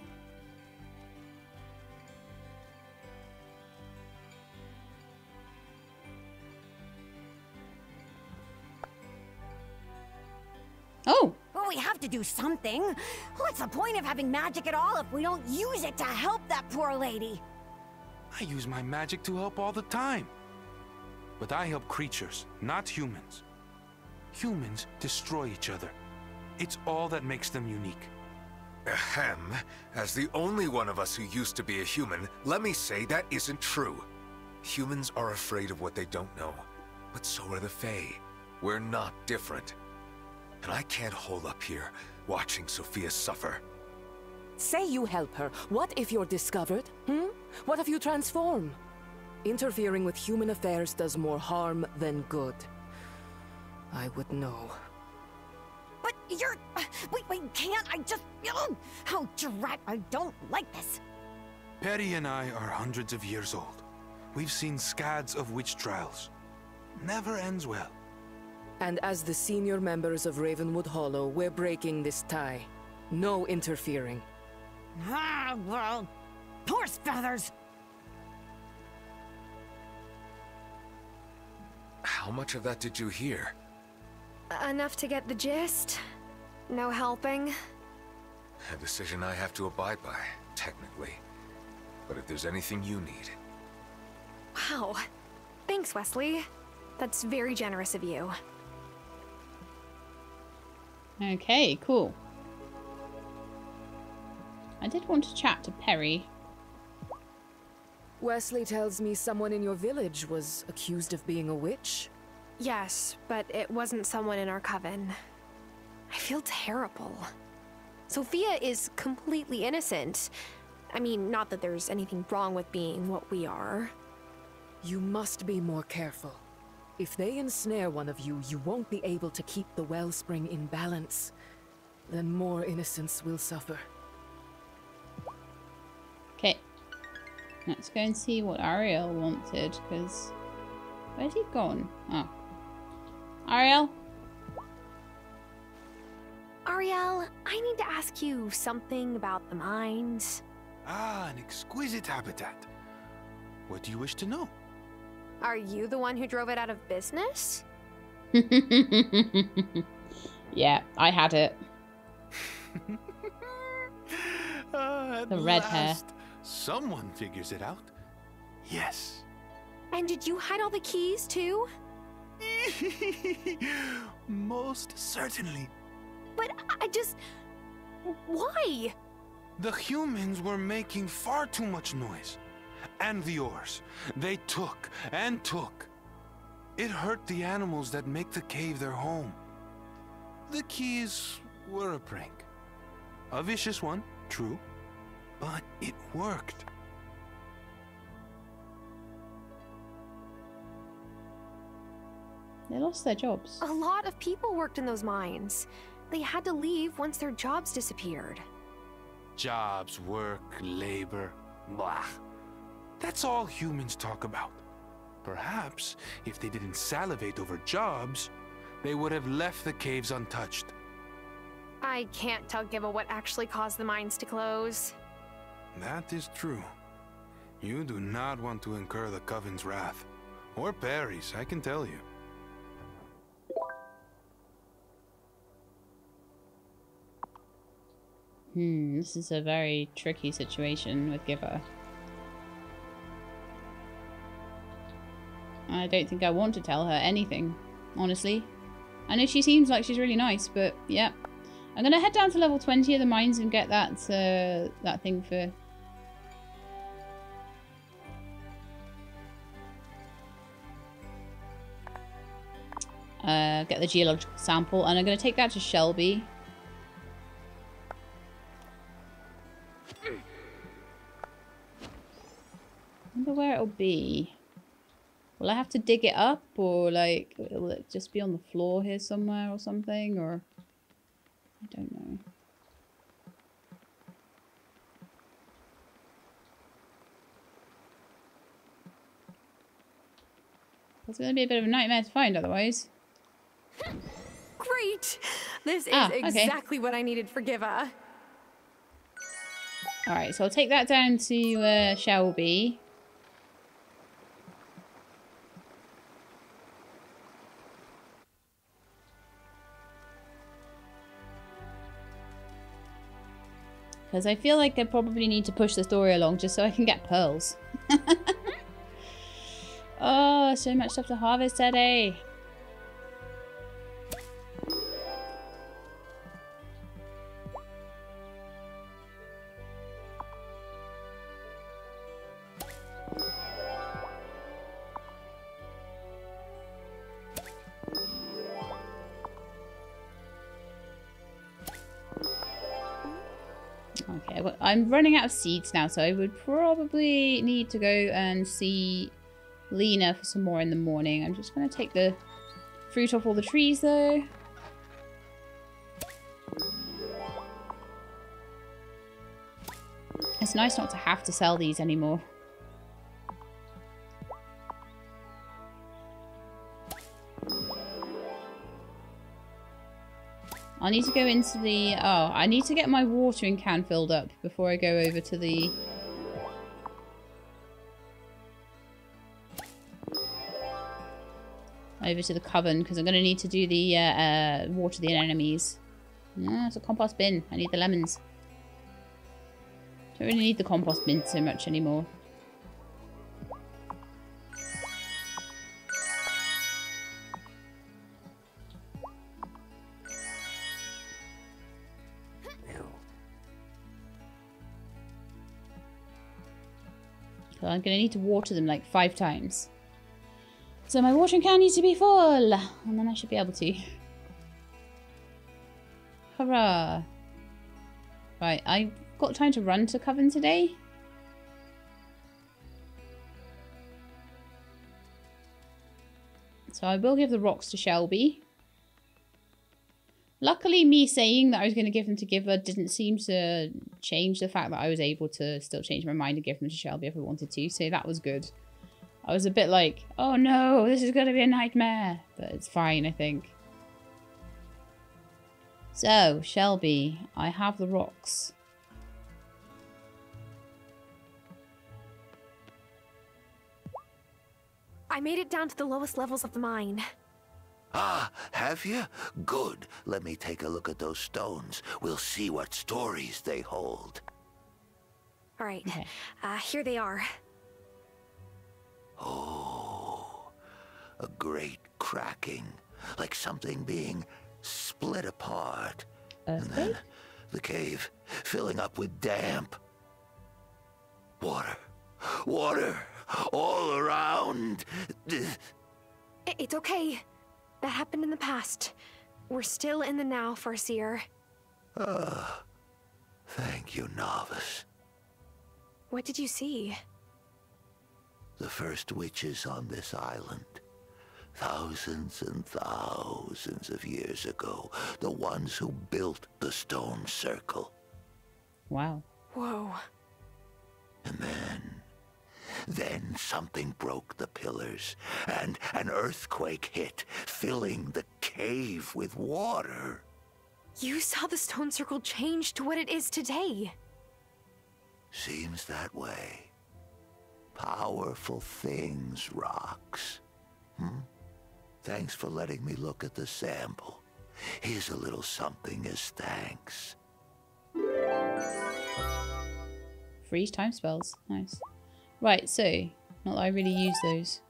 Speaker 5: Do something. What's the point of having magic at all if we don't use it to help that poor lady?
Speaker 21: I use my magic to help all the time. But I help creatures, not humans. Humans destroy each other. It's all that makes them unique.
Speaker 22: Ahem. As the only one of us who used to be a human, let me say that isn't true. Humans are afraid of what they don't know. But so are the Fae. We're not different. And I can't hold up here, watching Sophia suffer.
Speaker 23: Say you help her. What if you're discovered? Hmm? What if you transform? Interfering with human affairs does more harm than good. I would know.
Speaker 5: But you're... Wait, wait, can't I just... How direct... I don't like this.
Speaker 21: Perry and I are hundreds of years old. We've seen scads of witch trials. Never ends well.
Speaker 23: And as the senior members of Ravenwood Hollow, we're breaking this tie. No interfering.
Speaker 5: Ah, well... Horse feathers!
Speaker 22: How much of that did you hear?
Speaker 7: Enough to get the gist. No helping.
Speaker 22: A decision I have to abide by, technically. But if there's anything you need...
Speaker 7: Wow. Thanks, Wesley. That's very generous of you.
Speaker 1: Okay, cool. I did want to chat to Perry.
Speaker 23: Wesley tells me someone in your village was accused of being a witch.
Speaker 7: Yes, but it wasn't someone in our coven. I feel terrible. Sophia is completely innocent. I mean, not that there's anything wrong with being what we are.
Speaker 23: You must be more careful. If they ensnare one of you, you won't be able to keep the wellspring in balance. Then more innocents will suffer.
Speaker 1: Okay. Let's go and see what Ariel wanted, because... Where's he gone? Oh. Ariel?
Speaker 7: Ariel, I need to ask you something about the mines.
Speaker 21: Ah, an exquisite habitat. What do you wish to know?
Speaker 7: Are you the one who drove it out of business?
Speaker 1: yeah, I had it.
Speaker 21: uh,
Speaker 1: the red hair.
Speaker 21: Someone figures it out. Yes.
Speaker 7: And did you hide all the keys too?
Speaker 21: Most certainly.
Speaker 7: But I just. Why?
Speaker 21: The humans were making far too much noise. And the ores. They took and took. It hurt the animals that make the cave their home. The keys were a prank. A vicious one, true. But it worked.
Speaker 1: They lost their jobs.
Speaker 7: A lot of people worked in those mines. They had to leave once their jobs disappeared.
Speaker 21: Jobs, work, labor, blah. That's all humans talk about. Perhaps, if they didn't salivate over jobs, they would have left the caves untouched.
Speaker 7: I can't tell Giva what actually caused the mines to close.
Speaker 21: That is true. You do not want to incur the Coven's wrath. Or Perry's, I can tell you.
Speaker 1: Hmm, this is a very tricky situation with Giva. I don't think I want to tell her anything, honestly. I know she seems like she's really nice, but yeah. I'm gonna head down to level 20 of the mines and get that uh, that thing for uh, get the geological sample, and I'm going to take that to Shelby. wonder where it'll be. Will I have to dig it up, or like, will it just be on the floor here somewhere or something, or... I don't know. It's going to be a bit of a nightmare to find otherwise.
Speaker 7: Great! This is
Speaker 1: Ah, okay.
Speaker 7: exactly what I needed for Giva.
Speaker 1: Alright, so I'll take that down to uh, Shelby. Because I feel like I probably need to push the story along just so I can get pearls. oh, so much stuff to harvest today. I'm running out of seeds now, so I would probably need to go and see Lena for some more in the morning. I'm just going to take the fruit off all the trees, though. It's nice not to have to sell these anymore. I need to go into the... Oh, I need to get my watering can filled up before I go over to the... Over to the coven, because I'm going to need to do the uh, uh, water the enemies. No, it's a compost bin. I need the lemons. Don't really need the compost bin so much anymore. I'm going to need to water them like five times. So my watering can needs to be full. And then I should be able to. Hurrah. Right, I've got time to run to Coven today. So I will give the rocks to Shelby. Luckily, me saying that I was going to give them to Giva didn't seem to change the fact that I was able to still change my mind and give them to Shelby if I wanted to. So that was good. I was a bit like, oh no, this is going to be a nightmare. But it's fine, I think. So, Shelby, I have the rocks.
Speaker 7: I made it down to the lowest levels of the mine.
Speaker 16: Ah, have you? Good. Let me take a look at those stones. We'll see what stories they hold.
Speaker 7: All right, uh, here they are.
Speaker 16: Oh, a great cracking, like something being split apart. And then the cave filling up with damp. Water, water, all around.
Speaker 7: It's okay. That happened in the past. We're still in the now, Farseer.
Speaker 16: Ah, Thank you, novice.
Speaker 7: What did you see?
Speaker 16: The first witches on this island. Thousands and thousands of years ago. The ones who built the stone circle.
Speaker 1: Wow.
Speaker 7: Whoa.
Speaker 16: And then... Then something broke the pillars, and an earthquake hit, filling the cave with water.
Speaker 7: You saw the stone circle change to what it is today.
Speaker 16: Seems that way. Powerful things, Rocks. Hmm? Thanks for letting me look at the sample. Here's a little something as thanks.
Speaker 1: Freeze time spells. Nice. Right, so, not that I really use those.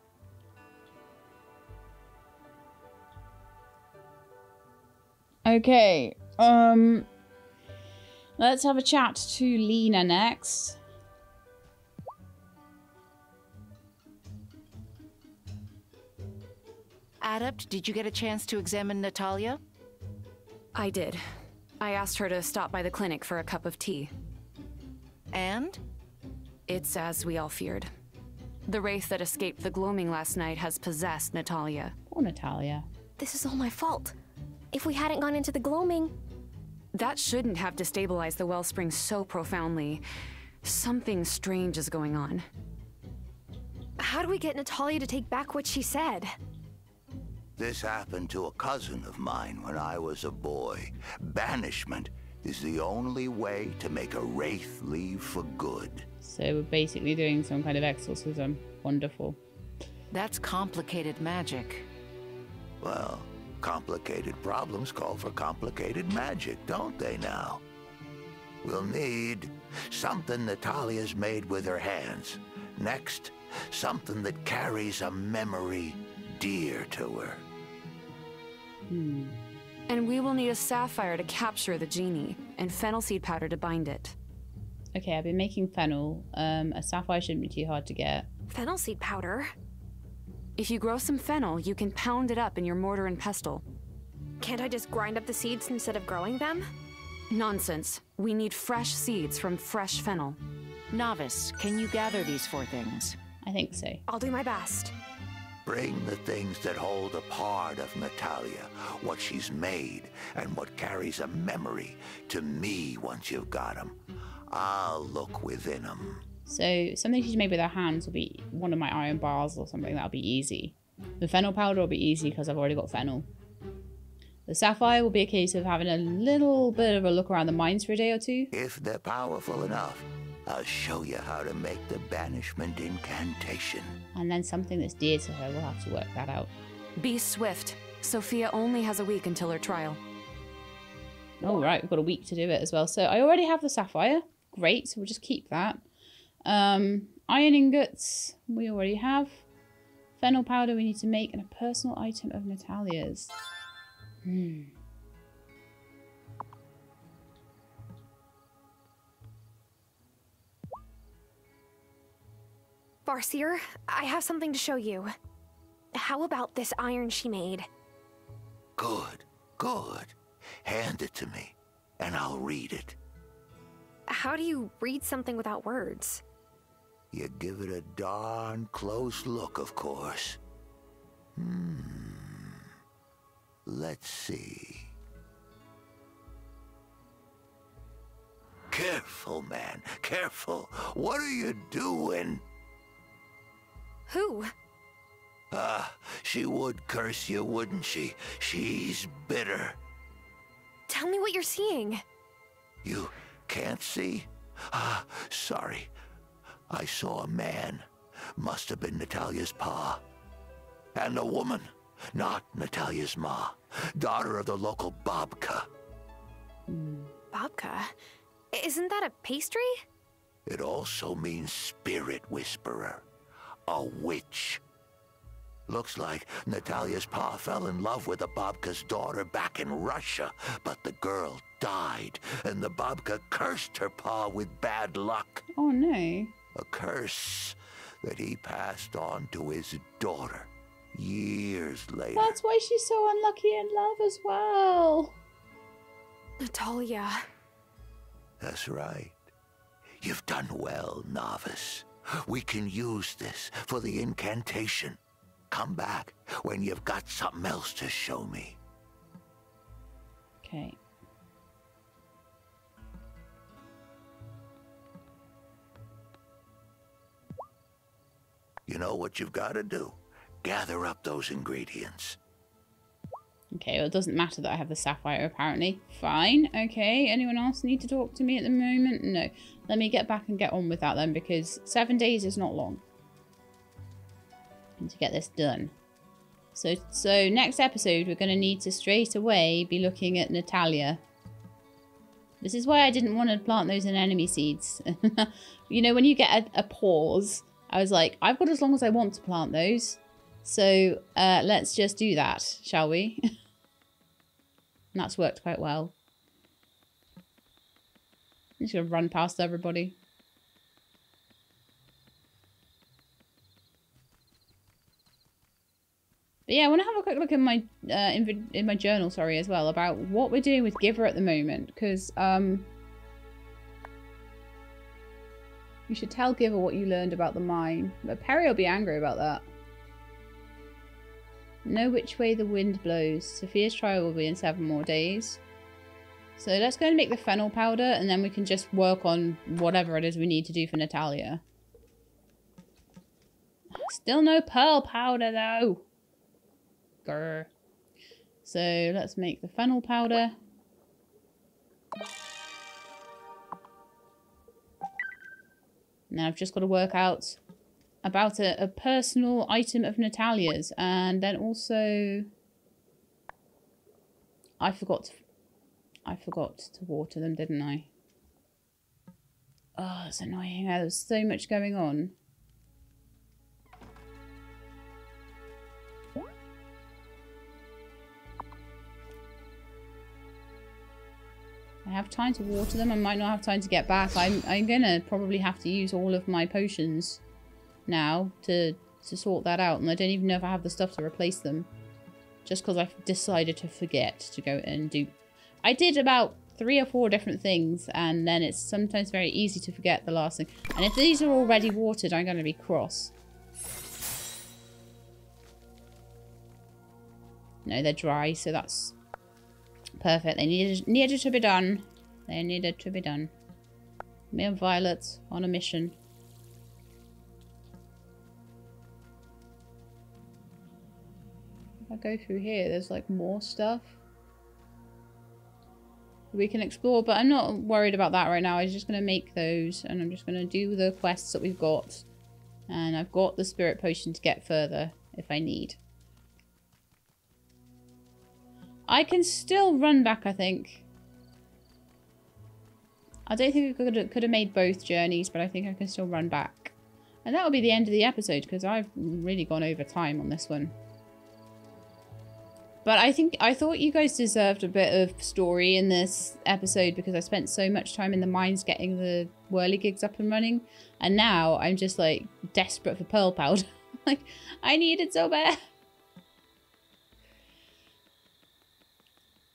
Speaker 1: Okay, um, let's have a chat to Lena next.
Speaker 18: Adept, did you get a chance to examine Natalia?
Speaker 17: I did. I asked her to stop by the clinic for a cup of tea.
Speaker 18: And?
Speaker 17: It's as we all feared. The wraith that escaped the gloaming last night has possessed Natalia.
Speaker 1: Poor Natalia.
Speaker 2: This is all my fault. If we hadn't gone into the gloaming...
Speaker 17: That shouldn't have destabilized the wellspring so profoundly. Something strange is going on.
Speaker 7: How do we get Natalia to take back what she said?
Speaker 16: This happened to a cousin of mine when I was a boy. Banishment is the only way to make a wraith leave for good.
Speaker 1: So we're basically doing some kind of exorcism. Wonderful.
Speaker 18: That's complicated magic.
Speaker 16: Well, complicated problems call for complicated magic, don't they now? We'll need something Natalia's made with her hands. Next, something that carries a memory dear to her.
Speaker 1: Hmm.
Speaker 17: And we will need a sapphire to capture the genie, and fennel seed powder to bind it.
Speaker 1: Okay, I've been making fennel. Um, a sapphire shouldn't be too hard to get.
Speaker 7: Fennel seed powder?
Speaker 17: If you grow some fennel, you can pound it up in your mortar and pestle.
Speaker 7: Can't I just grind up the seeds instead of growing them?
Speaker 17: Nonsense. We need fresh seeds from fresh fennel.
Speaker 18: Novice, can you gather these four things?
Speaker 1: I think so.
Speaker 7: I'll do my best.
Speaker 16: Bring the things that hold a part of Natalia, what she's made, and what carries a memory to me once you've got them. I'll look within them.
Speaker 1: So something she's made with her hands will be one of my iron bars or something. That'll be easy. The fennel powder will be easy because I've already got fennel. The sapphire will be a case of having a little bit of a look around the mines for a day or two.
Speaker 16: If they're powerful enough, I'll show you how to make the banishment incantation.
Speaker 1: And then something that's dear to her, we'll have to work that out.
Speaker 17: Be swift. Sophia only has a week until her trial.
Speaker 1: All right, we've got a week to do it as well. So I already have the sapphire. Great, so we'll just keep that. Um, iron ingots, we already have. Fennel powder we need to make, and a personal item of Natalia's. Hmm.
Speaker 7: Farseer, I have something to show you. How about this iron she made?
Speaker 16: Good, good. Hand it to me, and I'll read it.
Speaker 7: How do you read something without words?
Speaker 16: You give it a darn close look, of course. Hmm. Let's see. Careful, man. Careful. What are you doing?
Speaker 7: Who?
Speaker 16: Ah, she would curse you, wouldn't she? She's bitter.
Speaker 7: Tell me what you're seeing.
Speaker 16: You can't see? Ah, sorry. I saw a man. Must have been Natalia's pa. And a woman. Not Natalia's ma. Daughter of the local Babka.
Speaker 7: Babka? Isn't that a pastry?
Speaker 16: It also means spirit whisperer. A witch. Looks like Natalia's pa fell in love with the Babka's daughter back in Russia, but the girl died, and the Babka cursed her pa with bad luck.
Speaker 1: Oh no.
Speaker 16: A curse that he passed on to his daughter years later.
Speaker 1: That's why she's so unlucky in love as well.
Speaker 7: Natalia.
Speaker 16: That's right. You've done well, novice. We can use this for the incantation. Come back when you've got something else to show me.
Speaker 1: Okay.
Speaker 16: You know what you've got to do? Gather up those ingredients.
Speaker 1: Okay, well, it doesn't matter that I have the sapphire, apparently. Fine, okay. Anyone else need to talk to me at the moment? No. Let me get back and get on with that then, because seven days is not long. And to get this done. So, so next episode, we're going to need to straight away be looking at Natalia. This is why I didn't want to plant those anemone seeds. you know, when you get a, a pause, I was like, I've got as long as I want to plant those. So uh, let's just do that, shall we? and that's worked quite well. I'm just going to run past everybody. But yeah, I want to have a quick look in my uh, in, in my journal, sorry, as well, about what we're doing with Giva at the moment. Because um, you should tell Giva what you learned about the mine. But Perry will be angry about that. Know which way the wind blows. Sophia's trial will be in seven more days. So let's go and make the fennel powder and then we can just work on whatever it is we need to do for Natalia. Still no pearl powder though. Grr. So let's make the fennel powder. Now I've just got to work out about a, a personal item of Natalia's and then also I forgot to, I forgot to water them, didn't I? Oh, it's annoying. There's so much going on. I have time to water them. I might not have time to get back. I'm, I'm gonna probably have to use all of my potions now to, to sort that out. And I don't even know if I have the stuff to replace them. Just because I've decided to forget to go and do... I did about three or four different things. And then it's sometimes very easy to forget the last thing. And if these are already watered, I'm going to be cross. No, they're dry, so that's perfect. They needed, needed to be done. They needed to be done. Me and Violet on a mission. If I go through here, there's like more stuff we can explore, but I'm not worried about that right now. I'm just going to make those and I'm just going to do the quests that we've got. And I've got the spirit potion to get further if I need. I can still run back, I think. I don't think we could could have made both journeys, but I think I can still run back. And that will be the end of the episode because I've really gone over time on this one. But I think I thought you guys deserved a bit of story in this episode because I spent so much time in the mines getting the whirligigs up and running. And now I'm just like desperate for pearl powder. like, I need it so bad.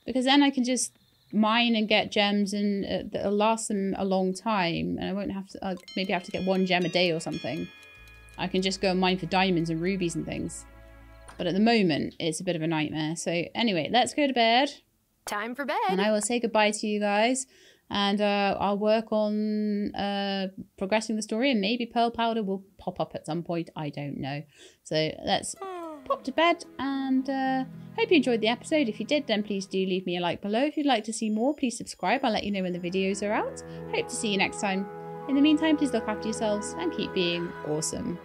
Speaker 1: Because then I can just mine and get gems and uh, that'll last them a long time. And I won't have to, uh, maybe have to get one gem a day or something. I can just go and mine for diamonds and rubies and things. But at the moment, it's a bit of a nightmare. So anyway, let's go to bed.
Speaker 7: Time for bed.
Speaker 1: And I will say goodbye to you guys. And uh, I'll work on uh, progressing the story. And maybe Pearl Powder will pop up at some point. I don't know. So let's pop to bed. And uh, hope you enjoyed the episode. If you did, then please do leave me a like below. If you'd like to see more, please subscribe. I'll let you know when the videos are out. Hope to see you next time. In the meantime, please look after yourselves and keep being awesome.